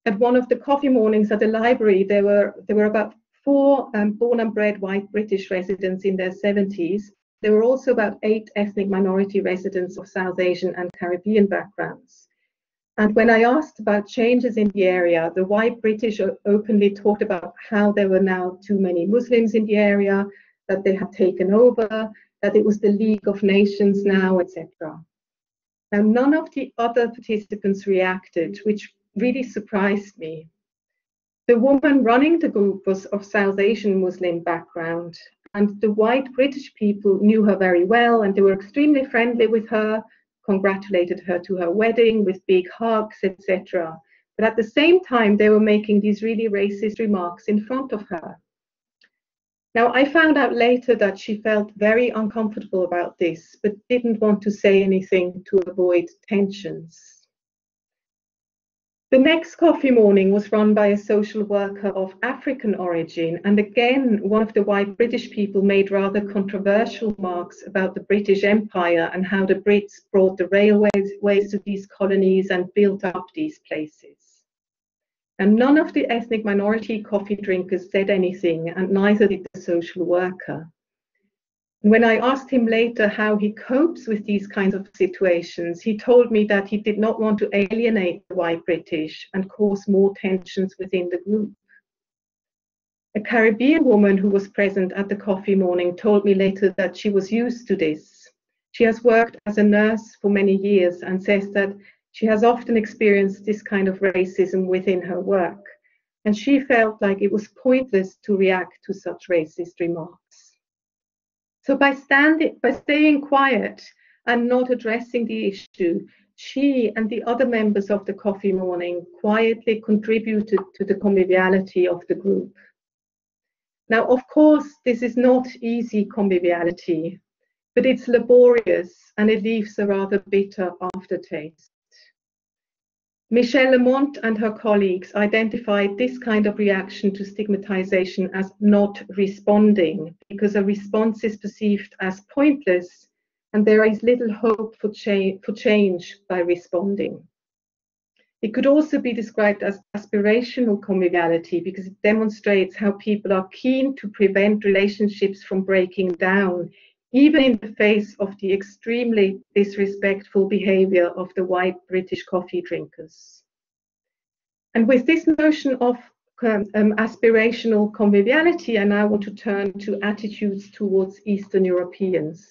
at one of the coffee mornings at the library, there were there were about four um, born and bred white British residents in their 70s. There were also about eight ethnic minority residents of South Asian and Caribbean backgrounds. And when I asked about changes in the area, the white British openly talked about how there were now too many Muslims in the area, that they had taken over, that it was the League of Nations now, etc. Now, none of the other participants reacted, which really surprised me. The woman running the group was of South Asian Muslim background, and the white British people knew her very well, and they were extremely friendly with her, congratulated her to her wedding with big hugs, etc. But at the same time, they were making these really racist remarks in front of her. Now, I found out later that she felt very uncomfortable about this, but didn't want to say anything to avoid tensions. The next coffee morning was run by a social worker of African origin, and again, one of the white British people made rather controversial remarks about the British Empire and how the Brits brought the railways to these colonies and built up these places. And none of the ethnic minority coffee drinkers said anything, and neither did the social worker. When I asked him later how he copes with these kinds of situations, he told me that he did not want to alienate the white British and cause more tensions within the group. A Caribbean woman who was present at the coffee morning told me later that she was used to this. She has worked as a nurse for many years and says that she has often experienced this kind of racism within her work. And she felt like it was pointless to react to such racist remarks. So by standing, by staying quiet and not addressing the issue, she and the other members of the coffee morning quietly contributed to the conviviality of the group. Now, of course, this is not easy conviviality, but it's laborious and it leaves a rather bitter aftertaste. Michelle Lamont and her colleagues identified this kind of reaction to stigmatization as not responding because a response is perceived as pointless and there is little hope for, cha for change by responding. It could also be described as aspirational conviviality because it demonstrates how people are keen to prevent relationships from breaking down even in the face of the extremely disrespectful behavior of the white British coffee drinkers. And with this notion of um, um, aspirational conviviality, I now want to turn to attitudes towards Eastern Europeans.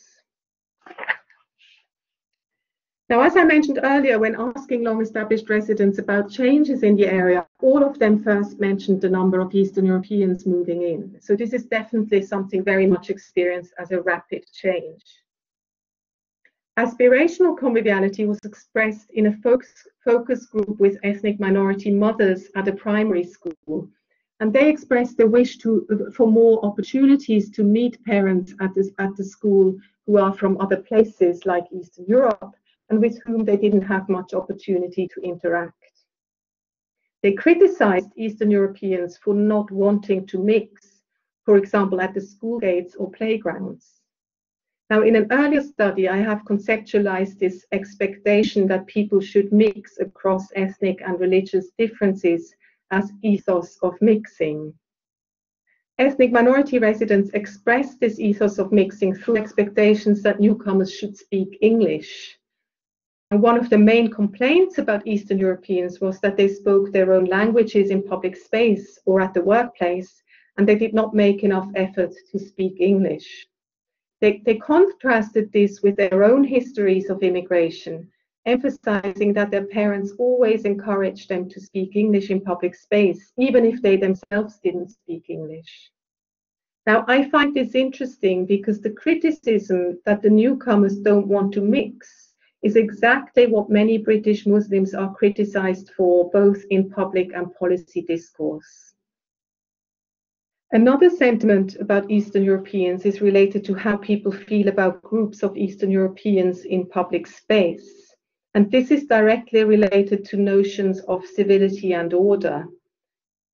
Now, as I mentioned earlier, when asking long-established residents about changes in the area, all of them first mentioned the number of Eastern Europeans moving in. So this is definitely something very much experienced as a rapid change. Aspirational conviviality was expressed in a focus, focus group with ethnic minority mothers at a primary school. And they expressed the wish to, for more opportunities to meet parents at, this, at the school who are from other places like Eastern Europe and with whom they didn't have much opportunity to interact. They criticized Eastern Europeans for not wanting to mix, for example, at the school gates or playgrounds. Now, in an earlier study, I have conceptualized this expectation that people should mix across ethnic and religious differences as ethos of mixing. Ethnic minority residents expressed this ethos of mixing through expectations that newcomers should speak English. And one of the main complaints about Eastern Europeans was that they spoke their own languages in public space or at the workplace, and they did not make enough effort to speak English. They, they contrasted this with their own histories of immigration emphasizing that their parents always encouraged them to speak English in public space, even if they themselves didn't speak English. Now, I find this interesting because the criticism that the newcomers don't want to mix is exactly what many British Muslims are criticized for, both in public and policy discourse. Another sentiment about Eastern Europeans is related to how people feel about groups of Eastern Europeans in public space. And this is directly related to notions of civility and order.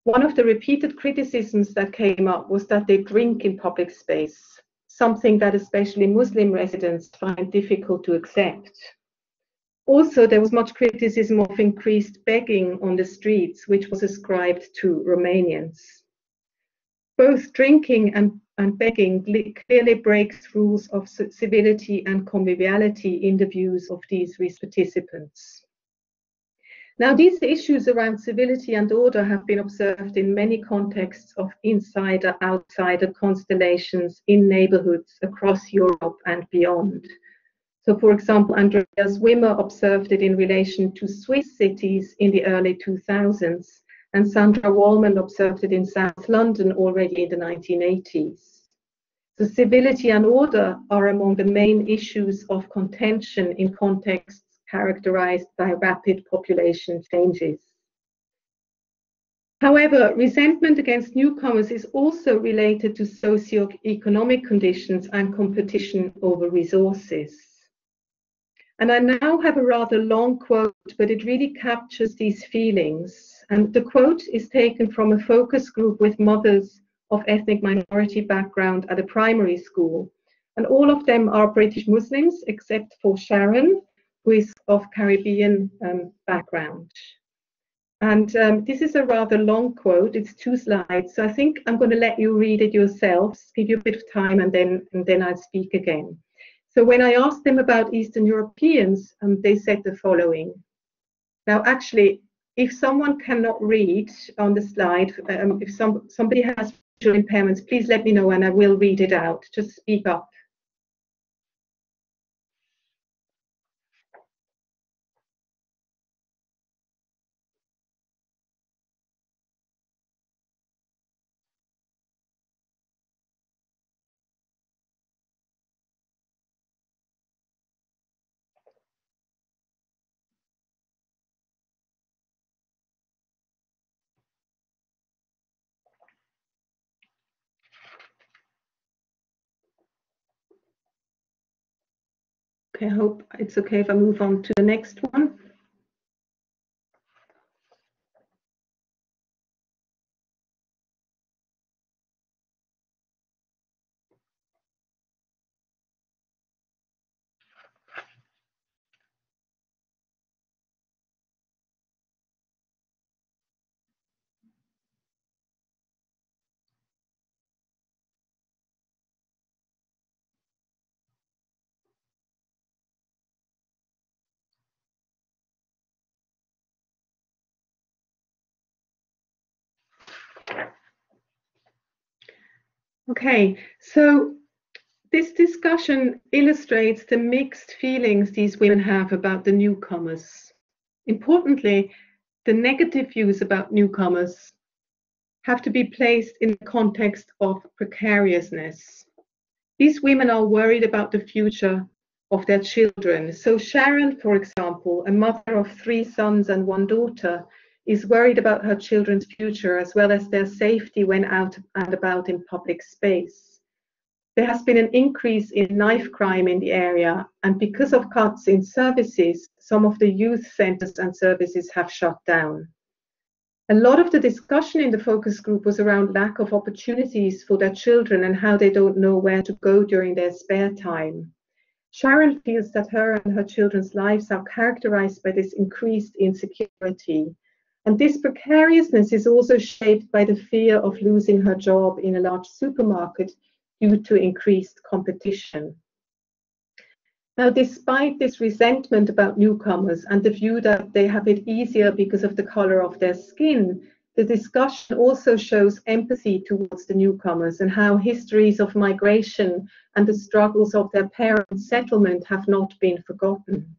One of the repeated criticisms that came up was that they drink in public space, something that especially Muslim residents find difficult to accept. Also, there was much criticism of increased begging on the streets, which was ascribed to Romanians. Both drinking and, and begging clearly breaks rules of civility and conviviality in the views of these participants. Now, these issues around civility and order have been observed in many contexts of insider outsider constellations in neighborhoods across Europe and beyond. So, for example, Andreas Wimmer observed it in relation to Swiss cities in the early 2000s, and Sandra Wallman observed it in South London already in the 1980s. So, civility and order are among the main issues of contention in contexts characterized by rapid population changes. However, resentment against newcomers is also related to socio-economic conditions and competition over resources. And I now have a rather long quote, but it really captures these feelings. And the quote is taken from a focus group with mothers of ethnic minority background at a primary school. And all of them are British Muslims, except for Sharon, who is of Caribbean um, background. And um, this is a rather long quote. It's two slides. So I think I'm going to let you read it yourselves, give you a bit of time, and then, and then I'll speak again. So when I asked them about Eastern Europeans, um, they said the following. Now, actually, if someone cannot read on the slide, um, if some, somebody has visual impairments, please let me know and I will read it out. Just speak up. Okay, I hope it's okay if I move on to the next one. Okay, so this discussion illustrates the mixed feelings these women have about the newcomers. Importantly, the negative views about newcomers have to be placed in the context of precariousness. These women are worried about the future of their children. So Sharon, for example, a mother of three sons and one daughter, is worried about her children's future as well as their safety when out and about in public space. There has been an increase in knife crime in the area, and because of cuts in services, some of the youth centers and services have shut down. A lot of the discussion in the focus group was around lack of opportunities for their children and how they don't know where to go during their spare time. Sharon feels that her and her children's lives are characterized by this increased insecurity and this precariousness is also shaped by the fear of losing her job in a large supermarket due to increased competition. Now, despite this resentment about newcomers and the view that they have it easier because of the color of their skin, the discussion also shows empathy towards the newcomers and how histories of migration and the struggles of their parents' settlement have not been forgotten.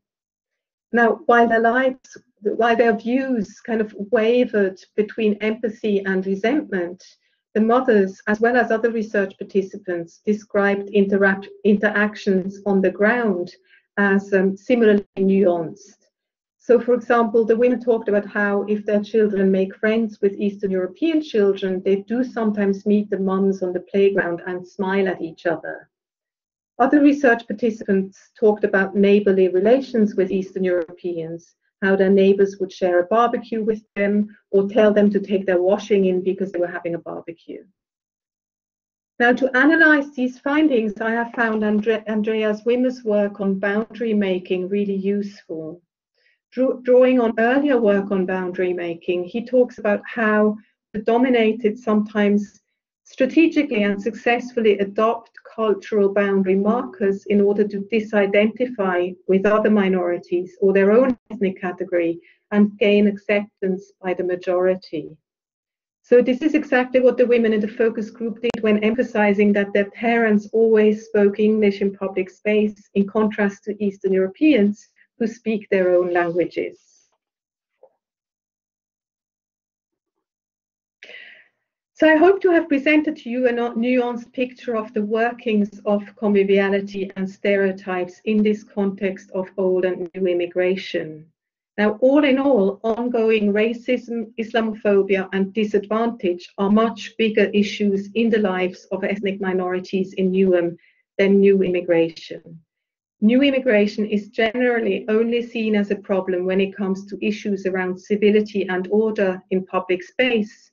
now, while their lives, while their views kind of wavered between empathy and resentment, the mothers, as well as other research participants, described interact interactions on the ground as um, similarly nuanced. So, for example, the women talked about how if their children make friends with Eastern European children, they do sometimes meet the mums on the playground and smile at each other. Other research participants talked about neighborly relations with Eastern Europeans, how their neighbors would share a barbecue with them or tell them to take their washing in because they were having a barbecue. Now, to analyze these findings, I have found Andre Andreas Wimmer's work on boundary making really useful drawing on earlier work on boundary making, he talks about how the dominated sometimes strategically and successfully adopt cultural boundary markers in order to disidentify with other minorities or their own ethnic category and gain acceptance by the majority. So this is exactly what the women in the focus group did when emphasizing that their parents always spoke English in public space in contrast to Eastern Europeans who speak their own languages. So I hope to have presented to you a nuanced picture of the workings of conviviality and stereotypes in this context of old and new immigration. Now, all in all, ongoing racism, Islamophobia, and disadvantage are much bigger issues in the lives of ethnic minorities in Newham than new immigration. New immigration is generally only seen as a problem when it comes to issues around civility and order in public space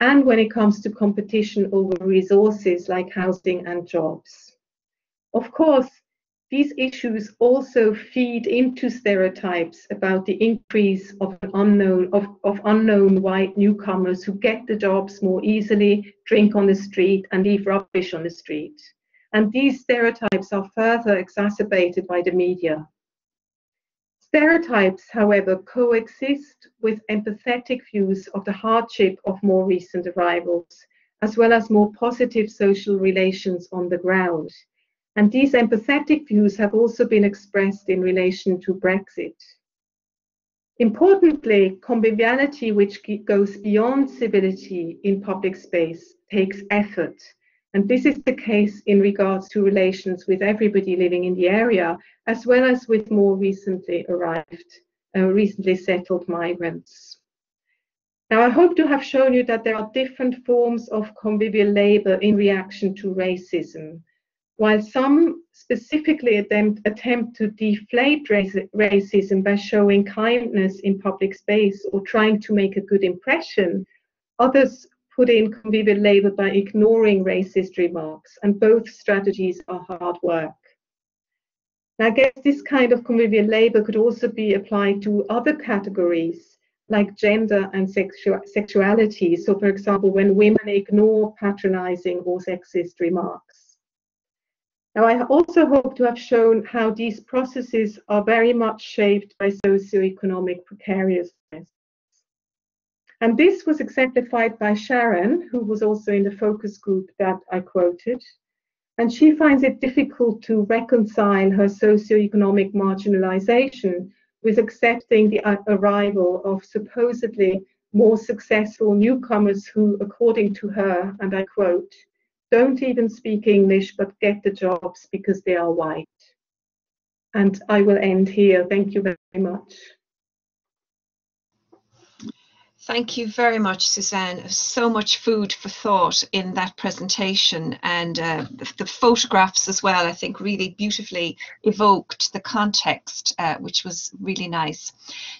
and when it comes to competition over resources like housing and jobs. Of course, these issues also feed into stereotypes about the increase of unknown of, of unknown white newcomers who get the jobs more easily, drink on the street, and leave rubbish on the street and these stereotypes are further exacerbated by the media. Stereotypes, however, coexist with empathetic views of the hardship of more recent arrivals, as well as more positive social relations on the ground. And these empathetic views have also been expressed in relation to Brexit. Importantly, conviviality, which goes beyond civility in public space, takes effort and this is the case in regards to relations with everybody living in the area, as well as with more recently arrived, uh, recently settled migrants. Now, I hope to have shown you that there are different forms of convivial labor in reaction to racism. While some specifically attempt, attempt to deflate racism by showing kindness in public space or trying to make a good impression, others in convivial labor by ignoring racist remarks, and both strategies are hard work. Now, I guess this kind of convivial labor could also be applied to other categories like gender and sexu sexuality. So, for example, when women ignore patronizing or sexist remarks. Now, I also hope to have shown how these processes are very much shaped by socioeconomic precariousness. And this was exemplified by Sharon, who was also in the focus group that I quoted. And she finds it difficult to reconcile her socioeconomic marginalization with accepting the arrival of supposedly more successful newcomers who, according to her, and I quote, don't even speak English but get the jobs because they are white. And I will end here. Thank you very much. Thank you very much, Susanne. So much food for thought in that presentation and uh, the, the, photographs as well, I think really beautifully evoked the context, uh, which was really nice.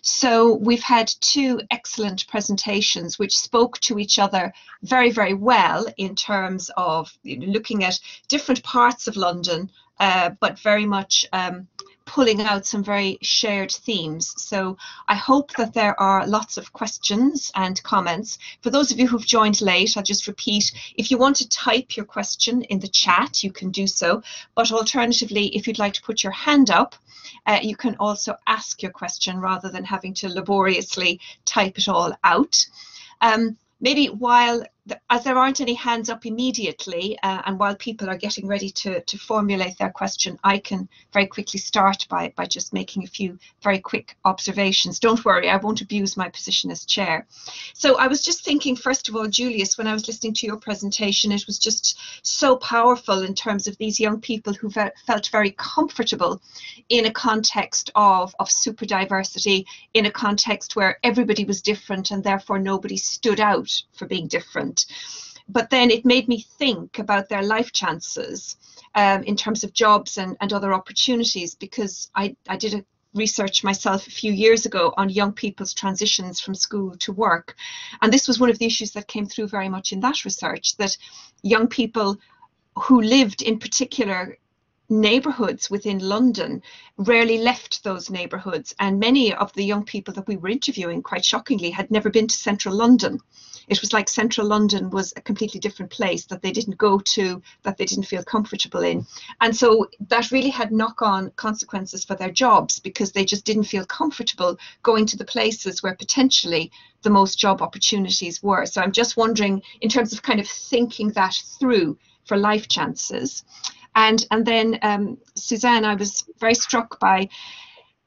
So we've had two excellent presentations which spoke to each other very, very well in terms of looking at different parts of London, uh, but very much um, pulling out some very shared themes. So I hope that there are lots of questions and comments. For those of you who've joined late, I'll just repeat, if you want to type your question in the chat, you can do so. But alternatively, if you'd like to put your hand up, uh, you can also ask your question rather than having to laboriously type it all out. Um, maybe while as there aren't any hands up immediately, uh, and while people are getting ready to, to formulate their question, I can very quickly start by, by just making a few very quick observations. Don't worry, I won't abuse my position as chair. So I was just thinking, first of all, Julius, when I was listening to your presentation, it was just so powerful in terms of these young people who felt very comfortable in a context of, of super diversity, in a context where everybody was different and therefore nobody stood out for being different but then it made me think about their life chances um, in terms of jobs and, and other opportunities because I, I did a research myself a few years ago on young people's transitions from school to work. And this was one of the issues that came through very much in that research that young people who lived in particular neighborhoods within London rarely left those neighborhoods. And many of the young people that we were interviewing, quite shockingly, had never been to central London. It was like central London was a completely different place that they didn't go to, that they didn't feel comfortable in. And so that really had knock on consequences for their jobs because they just didn't feel comfortable going to the places where potentially the most job opportunities were. So I'm just wondering, in terms of kind of thinking that through for life chances. And, and then, um, Susanne, I was very struck by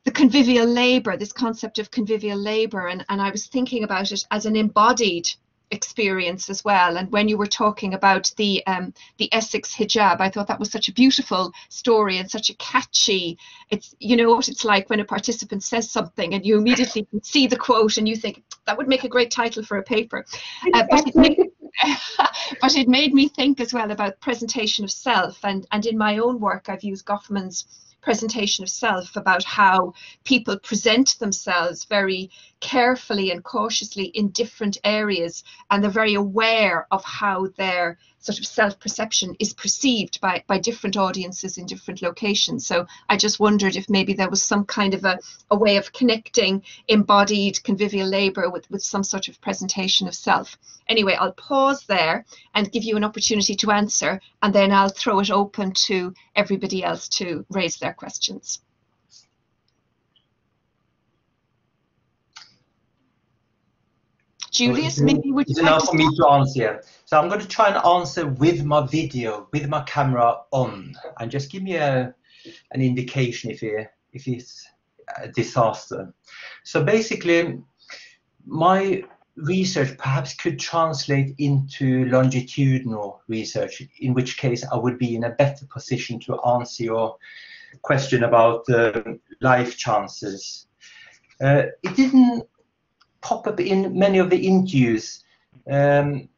the convivial labour, this concept of convivial labour, and, and I was thinking about it as an embodied experience as well. And when you were talking about the um, the Essex hijab, I thought that was such a beautiful story and such a catchy. It's you know what it's like when a participant says something and you immediately see the quote and you think that would make a great title for a paper. Uh, but, it [LAUGHS] but it made me think as well about presentation of self. And and in my own work I've used Goffman's presentation of self about how people present themselves very carefully and cautiously in different areas and they're very aware of how their sort of self-perception is perceived by, by different audiences in different locations. So I just wondered if maybe there was some kind of a, a way of connecting embodied convivial labour with, with some sort of presentation of self. Anyway, I'll pause there and give you an opportunity to answer and then I'll throw it open to everybody else to raise their questions. Julius, maybe would you like enough for me to answer. So I'm going to try and answer with my video, with my camera on, and just give me a an indication if it if it's a disaster. So basically, my research perhaps could translate into longitudinal research, in which case I would be in a better position to answer your question about uh, life chances. Uh, it didn't pop up in many of the interviews um,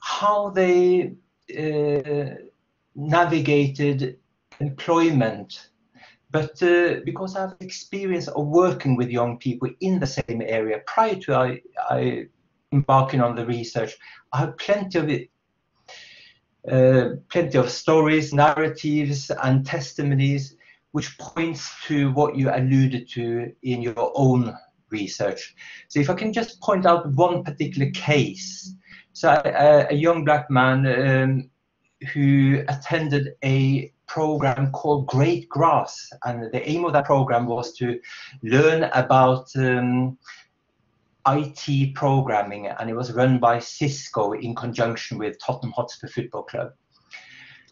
how they uh, navigated employment. But uh, because I have experience of working with young people in the same area prior to I, I embarking on the research, I have plenty of it, uh, plenty of stories, narratives, and testimonies which points to what you alluded to in your own research. So if I can just point out one particular case. So a, a young black man um, who attended a program called Great Grass. And the aim of that program was to learn about um, IT programming, and it was run by Cisco in conjunction with Tottenham Hotspur Football Club.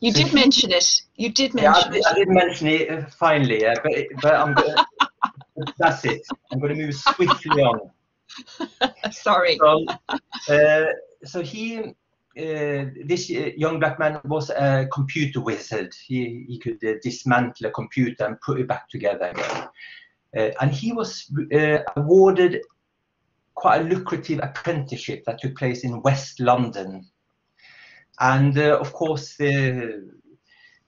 You so did mention it. You did mention yeah, I, it. I did mention it uh, finally, uh, but but I'm gonna, [LAUGHS] that's it. I'm going to move swiftly on. [LAUGHS] Sorry. So, uh, so he, uh, this young black man was a computer wizard. He, he could uh, dismantle a computer and put it back together again. Uh, and he was uh, awarded quite a lucrative apprenticeship that took place in West London. And uh, of course, the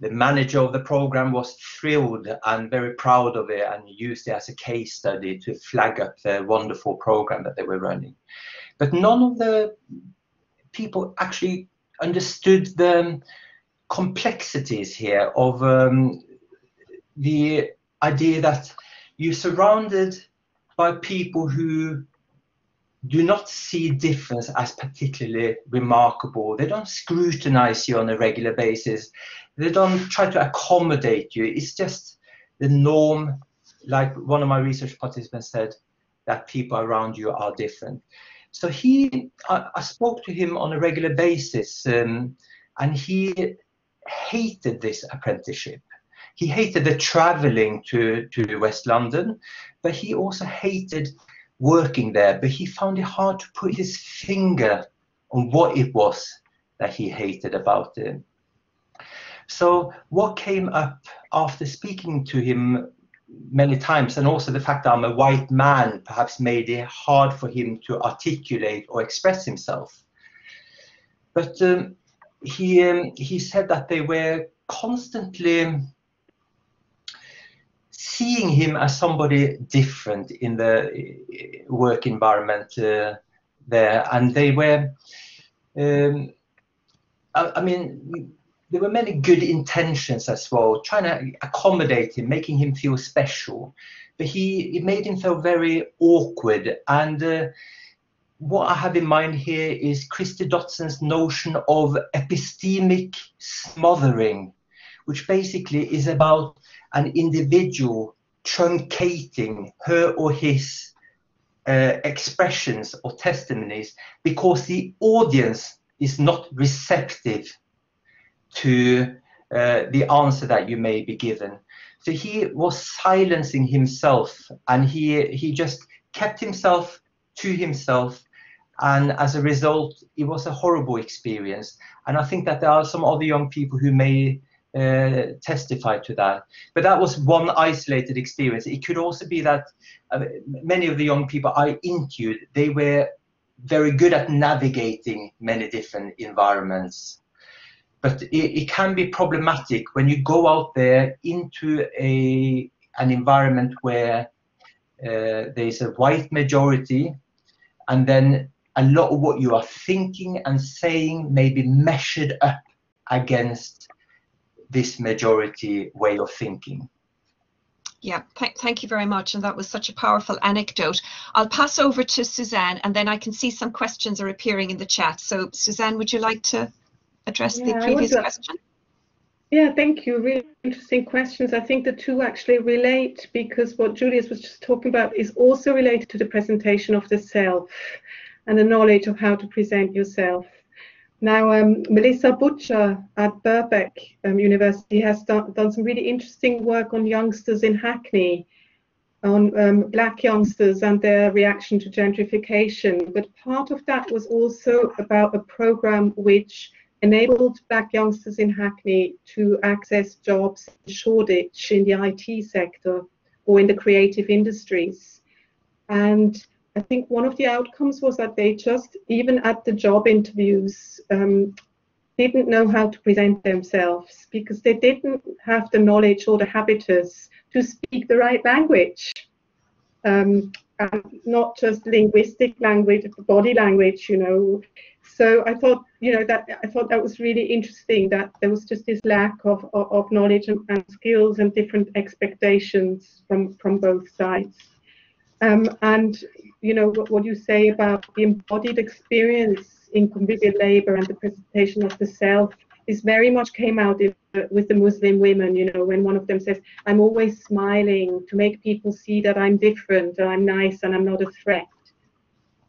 the manager of the program was thrilled and very proud of it and used it as a case study to flag up the wonderful program that they were running. But none of the people actually understood the complexities here of um, the idea that you're surrounded by people who do not see difference as particularly remarkable. They don't scrutinize you on a regular basis. They don't try to accommodate you. It's just the norm. Like one of my research participants said, that people around you are different. So he, I, I, spoke to him on a regular basis, um, and he hated this apprenticeship. He hated the traveling to, to West London, but he also hated working there. But he found it hard to put his finger on what it was that he hated about it. So, what came up after speaking to him many times, and also the fact that I'm a white man perhaps made it hard for him to articulate or express himself. But um, he um, he said that they were constantly seeing him as somebody different in the uh, work environment uh, there, and they were. Um, I, I mean, there were many good intentions as well, trying to accommodate him, making him feel special. But he it made him feel very awkward. And uh, what I have in mind here is Kristie Dotson's notion of epistemic smothering, which basically is about an individual truncating her or his uh, expressions or testimonies because the audience is not receptive to uh, the answer that you may be given. So he was silencing himself and he, he just kept himself to himself. And as a result, it was a horrible experience. And I think that there are some other young people who may uh, testify to that. But that was one isolated experience. It could also be that uh, many of the young people I interviewed, they were very good at navigating many different environments but it, it, can be problematic when you go out there into a an environment where uh, there's a white majority and then a lot of what you are thinking and saying may be measured up against this majority way of thinking. Yeah, th thank you very much. And that was such a powerful anecdote. I'll pass over to Susanne and then I can see some questions are appearing in the chat. So Susanne, would you like to address yeah, the previous question? Yeah, thank you. Really interesting questions. I think the two actually relate because what Julius was just talking about is also related to the presentation of the self and the knowledge of how to present yourself. Now, um, Melissa Butcher at Birkbeck um, University has done, done, some really interesting work on youngsters in Hackney, on um, black youngsters and their reaction to gentrification. But part of that was also about a program which enabled black youngsters in Hackney to access jobs in Shoreditch in the IT sector or in the creative industries. And I think one of the outcomes was that they just, even at the job interviews, um, didn't know how to present themselves because they didn't have the knowledge or the habitus to speak the right language. Um, and not just linguistic language, body language, you know, so I thought, you know, that I thought that was really interesting that there was just this lack of, of, of knowledge and, and, skills and different expectations from, from both sides. Um, and, you know, what, what you say about the embodied experience in convivial labor and the presentation of the self is very much came out in, uh, with the Muslim women, you know, when one of them says, I'm always smiling to make people see that I'm different and I'm nice and I'm not a threat.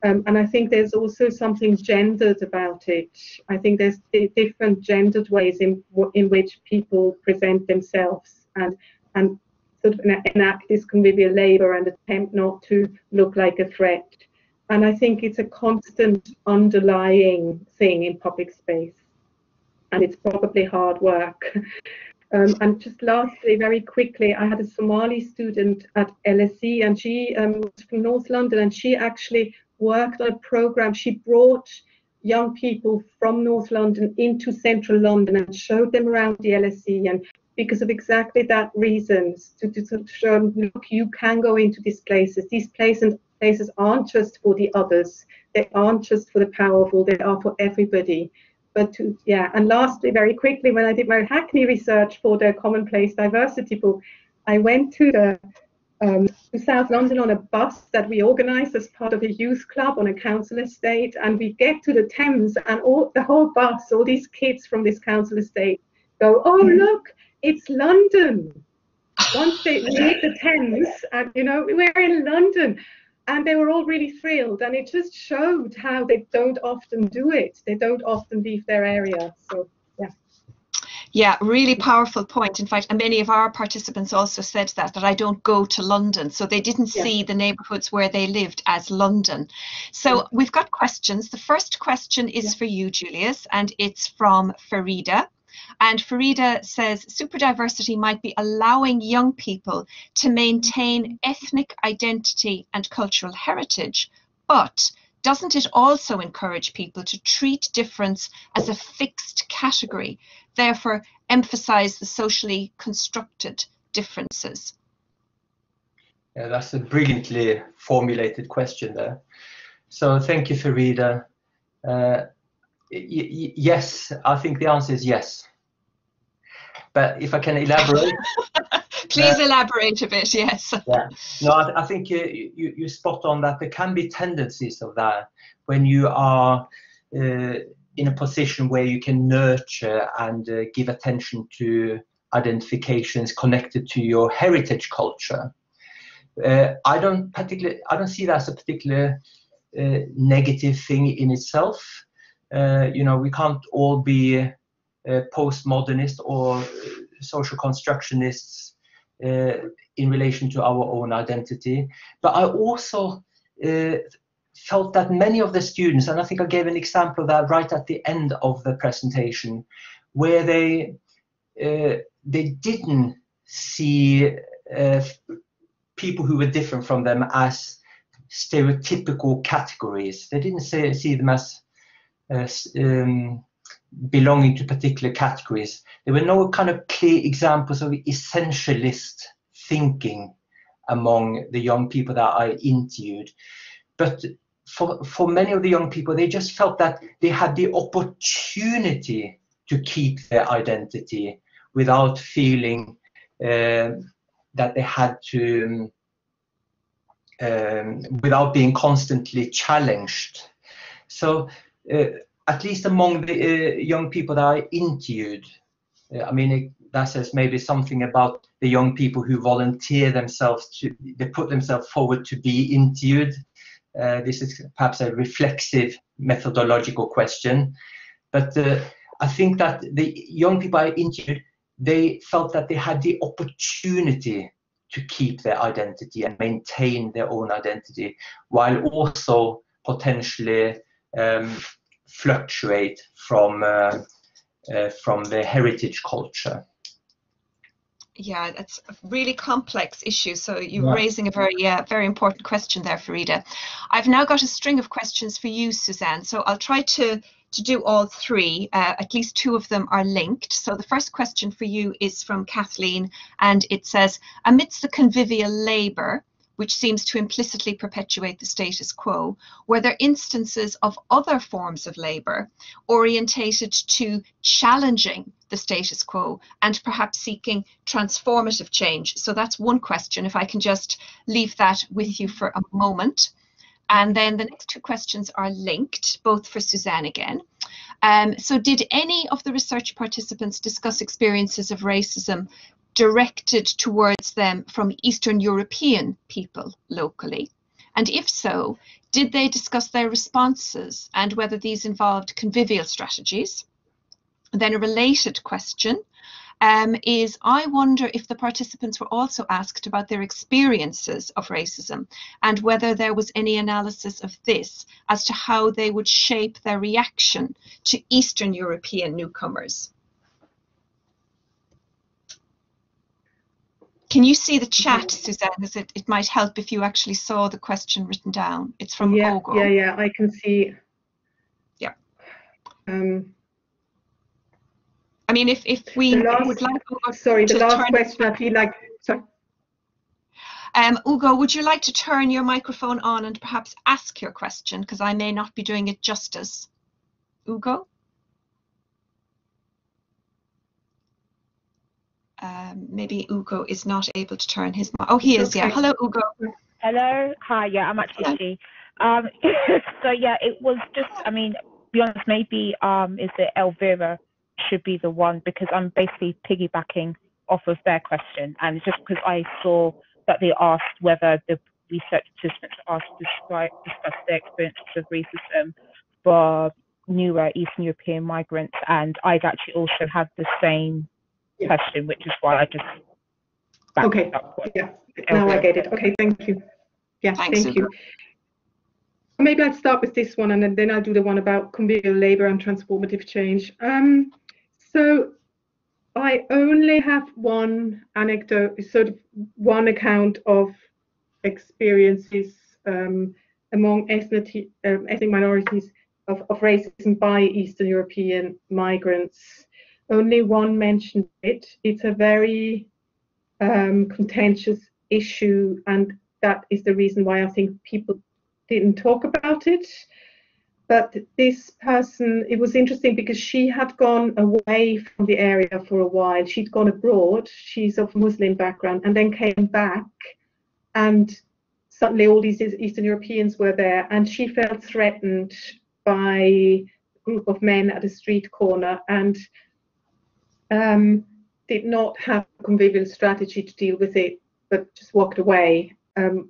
Um, and I think there's also something gendered about it. I think there's different gendered ways in in which people present themselves and and sort of enact this convivial labour and attempt not to look like a threat. And I think it's a constant underlying thing in public space, and it's probably hard work. [LAUGHS] Um, and just lastly, very quickly, I had a Somali student at LSE, and she um, was from North London, and she actually worked on a program. She brought young people from North London into central London and showed them around the LSE and because of exactly that reasons to, to, to show look, you can go into these places. These places places aren't just for the others. They aren't just for the powerful. They are for everybody. But to, yeah, and lastly, very quickly, when I did my Hackney research for the Commonplace Diversity book, I went to the um, to South London on a bus that we organised as part of a youth club on a council estate. And we get to the Thames, and all the whole bus, all these kids from this council estate, go, "Oh mm-hmm. look, it's London." Once they leave the Thames, and you know we're in London. and they were all really thrilled and it just showed how they don't often do it they don't often leave their area so yeah yeah really powerful point in fact many of our participants also said that that i don't go to london so they didn't yeah. see the neighborhoods where they lived as london so yeah. we've got questions the first question is yeah. for you julius and it's from farida and Farida says super diversity might be allowing young people to maintain ethnic identity and cultural heritage, but doesn't it also encourage people to treat difference as a fixed category, therefore emphasize the socially constructed differences? Yeah, that's a brilliantly formulated question there. So thank you, Farida. Uh, yes, I think the answer is yes. But if I can elaborate. [LAUGHS] Please uh, elaborate a bit, yes. yeah. No, I, I think you, you, you spot on that there can be tendencies of that when you are uh, in a position where you can nurture and uh, give attention to identifications connected to your heritage culture. Uh, I don't particularly, I don't see that as a particular uh, negative thing in itself. Uh, you know, we can't all be uh, postmodernists or uh, social constructionists uh, in relation to our own identity. But I also felt that many of the students, and I think I gave an example of that right at the end of the presentation, where they they didn't see people who were different from them as stereotypical categories. They didn't see them as um, belonging to particular categories. There were no kind of clear examples of essentialist thinking among the young people that I interviewed. But for, for many of the young people, they just felt that they had the opportunity to keep their identity without feeling uh, that they had to, um, without being constantly challenged. So at least among the uh, young people that I interviewed, uh, I mean, it, that says maybe something about the young people who volunteer themselves to, they put themselves forward to be interviewed. Uh, this is perhaps a reflexive methodological question, but uh, I think that the young people I interviewed, they felt that they had the opportunity to keep their identity and maintain their own identity, while also potentially um, fluctuate from uh, uh, from the heritage culture yeah, that's a really complex issue. So you're yeah. raising a very, yeah, very important question there, Farida. I've now got a string of questions for you, Susanne. So I'll try to to do all three. Uh, at least two of them are linked. So the first question for you is from Kathleen, and it says, amidst the convivial labour which seems to implicitly perpetuate the status quo, were there instances of other forms of labour orientated to challenging the status quo and perhaps seeking transformative change? So that's one question, if I can just leave that with you for a moment. And then the next two questions are linked, both for Susanne again. Um, so did any of the research participants discuss experiences of racism directed towards them from Eastern European people locally? And if so, did they discuss their responses and whether these involved convivial strategies? Then a related question um, is I wonder if the participants were also asked about their experiences of racism and whether there was any analysis of this as to how they would shape their reaction to Eastern European newcomers. Can you see the chat, Susanne? Because it, it might help if you actually saw the question written down. It's from yeah, Ogo. Yeah, yeah, I can see. Yeah. Um, I mean, if, if we last, would like Ugo Sorry, the last question, I feel like, sorry. Um, Ugo, would you like to turn your microphone on and perhaps ask your question? Because I may not be doing it justice. Ugo? Um, maybe Ugo is not able to turn his mic. Oh, he is. Okay. Yeah. Hello, Ugo. Hello. Hi. Yeah, I'm actually she. Um, [LAUGHS] so yeah, it was just. I mean, be honest. Maybe um, is it Elvira should be the one because I'm basically piggybacking off of their question, and just because I saw that they asked whether the research participants asked to discuss, discuss their experiences of racism for newer Eastern European migrants, and I've actually also had the same. Question, which is why I just backed Okay. up with Yeah, now I get it. Okay, thank you. Yeah, Thanks, thank you. Maybe I'll start with this one and then- then I'll do the one about convivial labor and transformative change. Um, so I only have one anecdote, sort of one account of experiences um, among ethnic, um, ethnic minorities of, of racism by Eastern European migrants. Only one mentioned it. It's a very um, contentious issue, and that is the reason why I think people didn't talk about it. But this person, it was interesting because she had gone away from the area for a while. She'd gone abroad. She's of Muslim background, and then came back, and suddenly all these Eastern Europeans were there, and she felt threatened by a group of men at a street corner, and um, did not have a convivial strategy to deal with it, but just walked away. Um,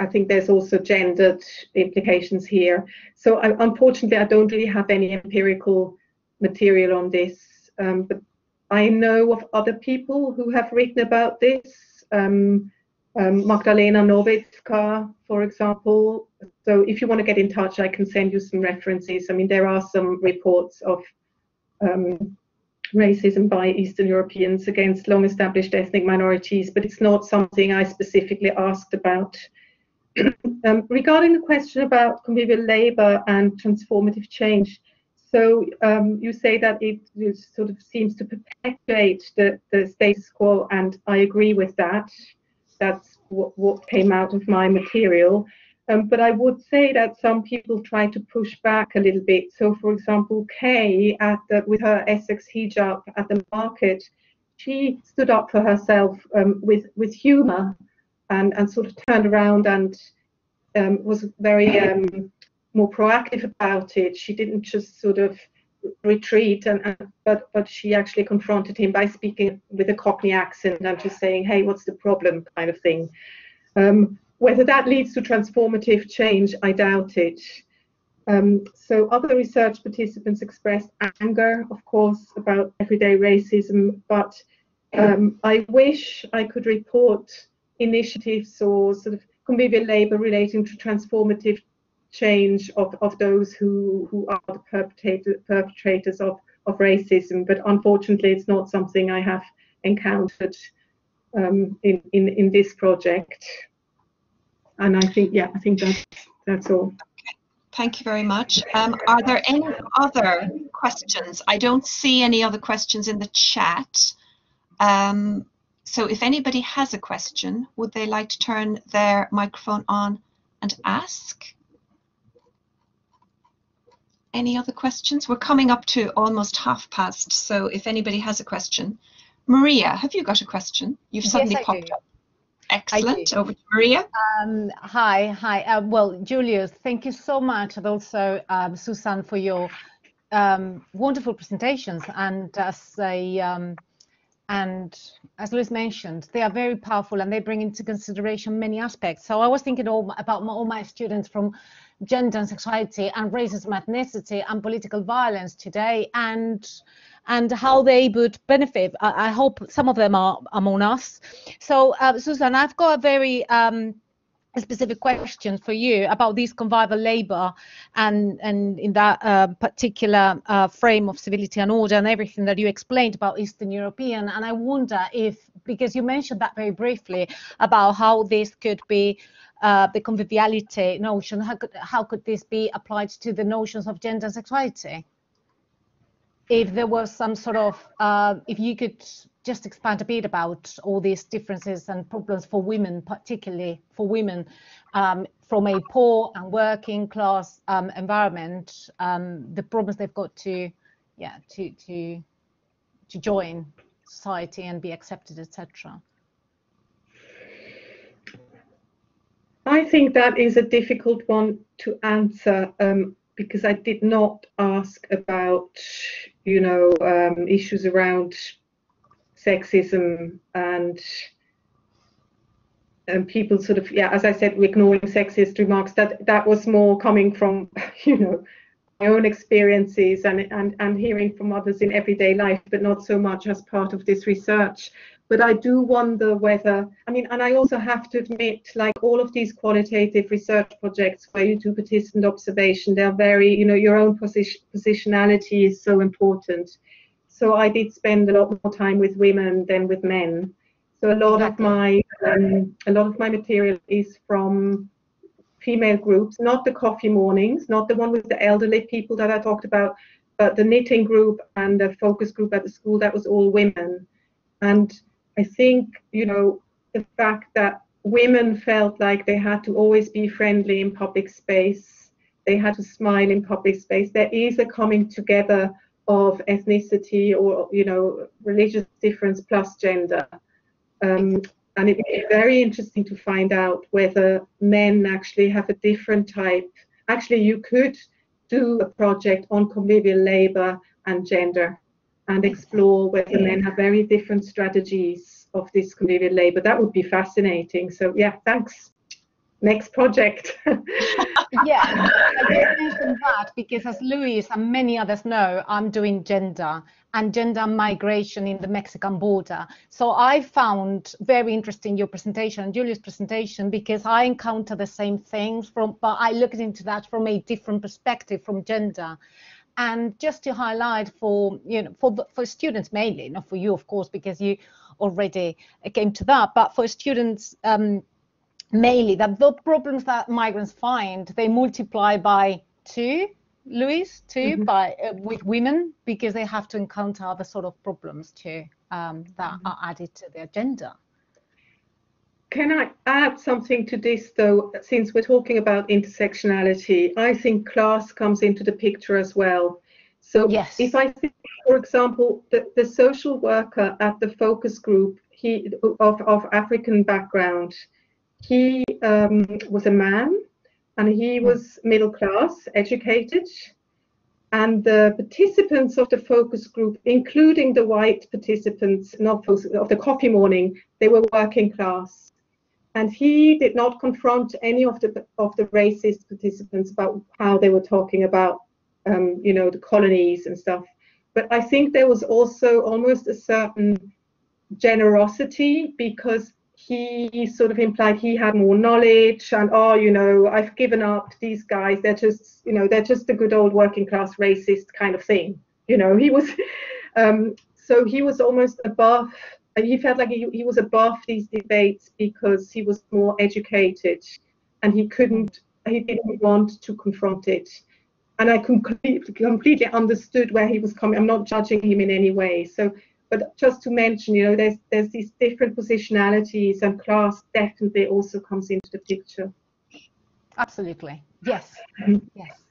I think there's also gendered implications here. So I, unfortunately, I don't really have any empirical material on this, um, but I know of other people who have written about this. Um, um, Magdalena Nowicka, for example. So if you want to get in touch, I can send you some references. I mean, there are some reports of um, racism by Eastern Europeans against long established ethnic minorities, but it's not something I specifically asked about. [CLEARS THROAT] um, regarding the question about convivial labor and transformative change, so um, you say that it, it, sort of seems to perpetuate the, the status quo, and I agree with that. That's what, what came out of my material. Um, but I would say that some people try to push back a little bit. So, for example, Kay, at the, with her Essex hijab at the market, she stood up for herself um, with with humour and and sort of turned around and um, was very um, more proactive about it. She didn't just sort of retreat and, and, but but she actually confronted him by speaking with a cockney accent and just saying hey what's the problem kind of thing um, whether that leads to transformative change i doubt it um, so other research participants expressed anger of course about everyday racism but um, i wish i could report initiatives or sort of convivial labor relating to transformative change of, of those who, who are the perpetrator, perpetrators of, of racism. But unfortunately, it's not something I have encountered um, in, in, in this project. And I think, yeah, I think that's, that's all. Thank you very much. Um, are there any other questions? I don't see any other questions in the chat. Um, so if anybody has a question, would they like to turn their microphone on and ask? Any other questions? We're coming up to almost half past, so if anybody has a question. Maria, have you got a question? You've suddenly yes, popped do. up. Excellent. Over to Maria. Um, hi, hi. Uh, well, Julius, thank you so much, and also um, Susan for your um, wonderful presentations. And as a um, and as Louise mentioned, they are very powerful and they bring into consideration many aspects. So I was thinking all, about my, all my students from gender and sexuality and racism, ethnicity and political violence today and and how they would benefit. I, I hope some of them are among us. So uh, Susan, I've got a very um, specific question for you about this convivial labor and and in that uh, particular uh, frame of civility and order and everything that you explained about Eastern European and I wonder if because you mentioned that very briefly about how this could be uh, the conviviality notion how could how could this be applied to the notions of gender and sexuality if there was some sort of uh, if you could just expand a bit about all these differences and problems for women, particularly for women um, from a poor and working class um, environment, um, the problems they've got to, yeah, to to to join society and be accepted, etc. I think that is a difficult one to answer um, because I did not ask about, you know, um, issues around sexism and um, people sort of yeah as I said ignoring sexist remarks that that was more coming from [LAUGHS] you know my own experiences and and and hearing from others in everyday life, but not so much as part of this research. But I do wonder whether, I mean, and I also have to admit, like all of these qualitative research projects where you do participant observation, they're very, you know, your own position, positionality is so important. So I did spend a lot more time with women than with men. So a lot of my um, a lot of my material is from female groups, not the coffee mornings, not the one with the elderly people that I talked about, but the knitting group and the focus group at the school that was all women. And I think, you know, the fact that women felt like they had to always be friendly in public space, they had to smile in public space. There is a coming together of ethnicity or, you know, religious difference plus gender. Um, and it'd be very interesting to find out whether men actually have a different type. Actually, you could do a project on convivial labor and gender and explore whether men have very different strategies of this convivial labor. That would be fascinating. So yeah, thanks. Next project. [LAUGHS] yeah, I just mentioned that because as Louise and many others know, I'm doing gender and gender migration in the Mexican border. So I found very interesting your presentation and Julius's presentation because I encounter the same things from, but I looked into that from a different perspective from gender. And just to highlight for you know for for students mainly, not for you of course because you already came to that, but for students um, mainly that the problems that migrants find they multiply by two Louise, too, mm-hmm. by uh, with women because they have to encounter other sort of problems too um, that mm-hmm. are added to their gender. Can I add something to this though? Since we're talking about intersectionality, I think class comes into the picture as well. So yes. if I think, for example, the, the social worker at the focus group he of, of African background, he um, was a man and he hmm. was middle class, educated. And the participants of the focus group, including the white participants not of the coffee morning, they were working class. And he did not confront any of the of the racist participants about how they were talking about, um, you know, the colonies and stuff. But I think there was also almost a certain generosity because he sort of implied he had more knowledge and oh you know i've given up these guys they're just you know they're just a good old working class racist kind of thing you know he was [LAUGHS] um, so he was almost above he felt like he, he was above these debates because he was more educated and he couldn't he didn't want to confront it and i completely completely understood where he was coming i'm not judging him in any way so but just to mention, you know, there's there's these different positionalities, and class definitely also comes into the picture. Absolutely, yes, [LAUGHS] yes.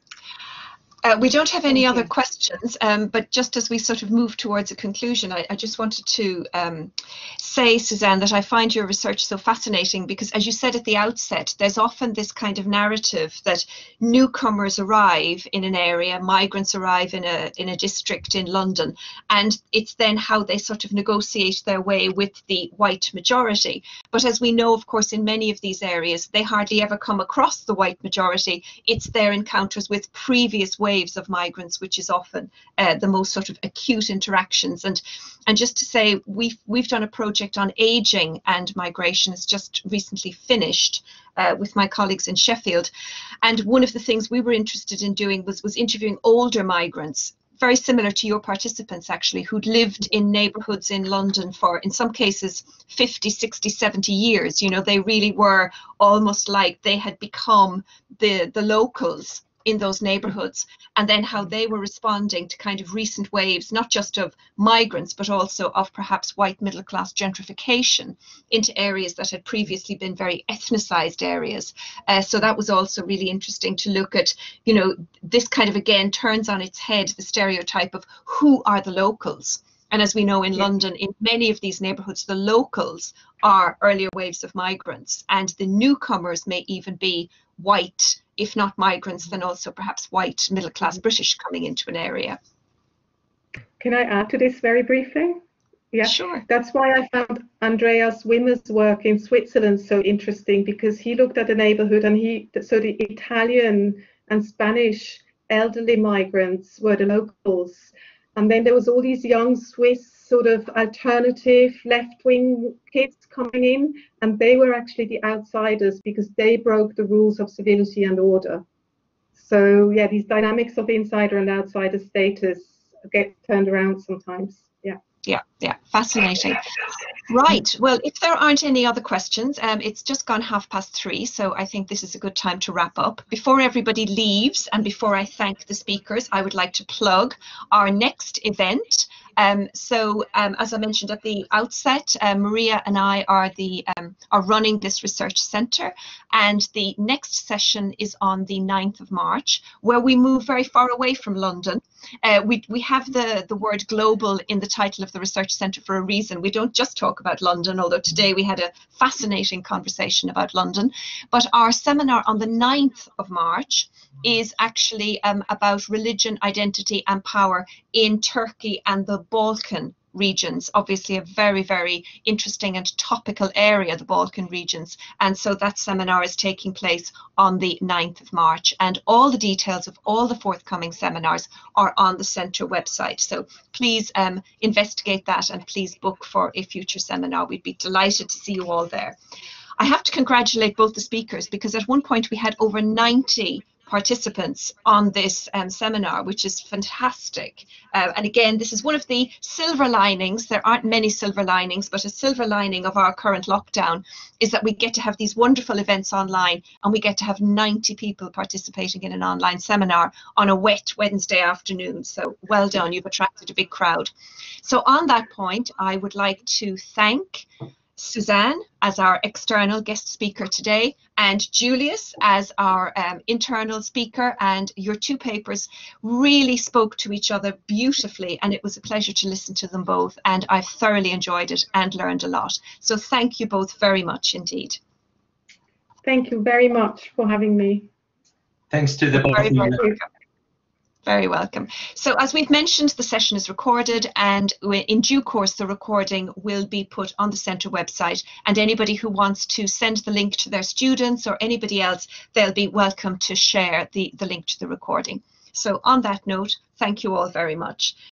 Uh, we don't have any other questions, um, but just as we sort of move towards a conclusion, I, I just wanted to um, say, Susanne, that I find your research so fascinating because, as you said at the outset, there's often this kind of narrative that newcomers arrive in an area, migrants arrive in a in a district in London, and it's then how they sort of negotiate their way with the white majority. But as we know, of course, in many of these areas, they hardly ever come across the white majority. It's their encounters with previous waves of migrants, which is often uh, the most sort of acute interactions. And and just to say, we've we've done a project on aging and migration. It's just recently finished uh, with my colleagues in Sheffield. And one of the things we were interested in doing was was interviewing older migrants very similar to your participants actually who'd lived in neighborhoods in london for in some cases 50 60 70 years. You know they really were almost like they had become the the locals in those neighborhoods and then how they were responding to kind of recent waves not just of migrants but also of perhaps white middle class gentrification into areas that had previously been very ethnicized areas uh, so that was also really interesting to look at you know this kind of again turns on its head the stereotype of who are the locals and as we know in yeah. London, in many of these neighbourhoods, the locals are earlier waves of migrants, and the newcomers may even be white if not migrants, then also perhaps white middle class mm-hmm. British coming into an area. Can I add to this very briefly? Yeah, sure. That's why I found Andreas Wimmer's work in Switzerland so interesting because he looked at the neighborhood and he, so the Italian and Spanish elderly migrants were the locals. And then there was all these young Swiss sort of alternative left-wing kids coming in, and they were actually the outsiders because they broke the rules of civility and order. So yeah, these dynamics of insider and outsider status get turned around sometimes. Yeah. Yeah, yeah, fascinating. Right. Well, if there aren't any other questions, um, it's just gone half past three, so I think this is a good time to wrap up. Before everybody leaves and before I thank the speakers, I would like to plug our next event. Um, so um, as I mentioned at the outset, uh, Maria and I are the um, are running this research centre, and the next session is on the 9th of March, where we move very far away from London. Uh, we we have the the word global in the title of the research centre for a reason. We don't just talk about London, although today we had a fascinating conversation about London. But our seminar on the 9th of March is actually um, about religion, identity, and power in Turkey and the Balkan regions. Obviously, a very, very interesting and topical area, the Balkan regions. And so that seminar is taking place on the 9th of March. And all the details of all the forthcoming seminars are on the centre website. So please um, investigate that and please book for a future seminar. We'd be delighted to see you all there. I have to congratulate both the speakers because at one point we had over 90 participants on this um, seminar, which is fantastic. Uh, and again, this is one of the silver linings. There aren't many silver linings, but a silver lining of our current lockdown is that we get to have these wonderful events online and we get to have 90 people participating in an online seminar on a wet Wednesday afternoon. So well done, you've attracted a big crowd. So on that point, I would like to thank Susanne as our external guest speaker today and Julius as our um, internal speaker and your two papers really spoke to each other beautifully and it was a pleasure to listen to them both and I've thoroughly enjoyed it and learned a lot. So thank you both very much indeed. Thank you very much for having me. Thanks to the both Very, welcome. So as we've mentioned, the session is recorded and in due course, the recording will be put on the centre website and anybody who wants to send the link to their students or anybody else, they'll be welcome to share the, the link to the recording. So on that note, thank you all very much.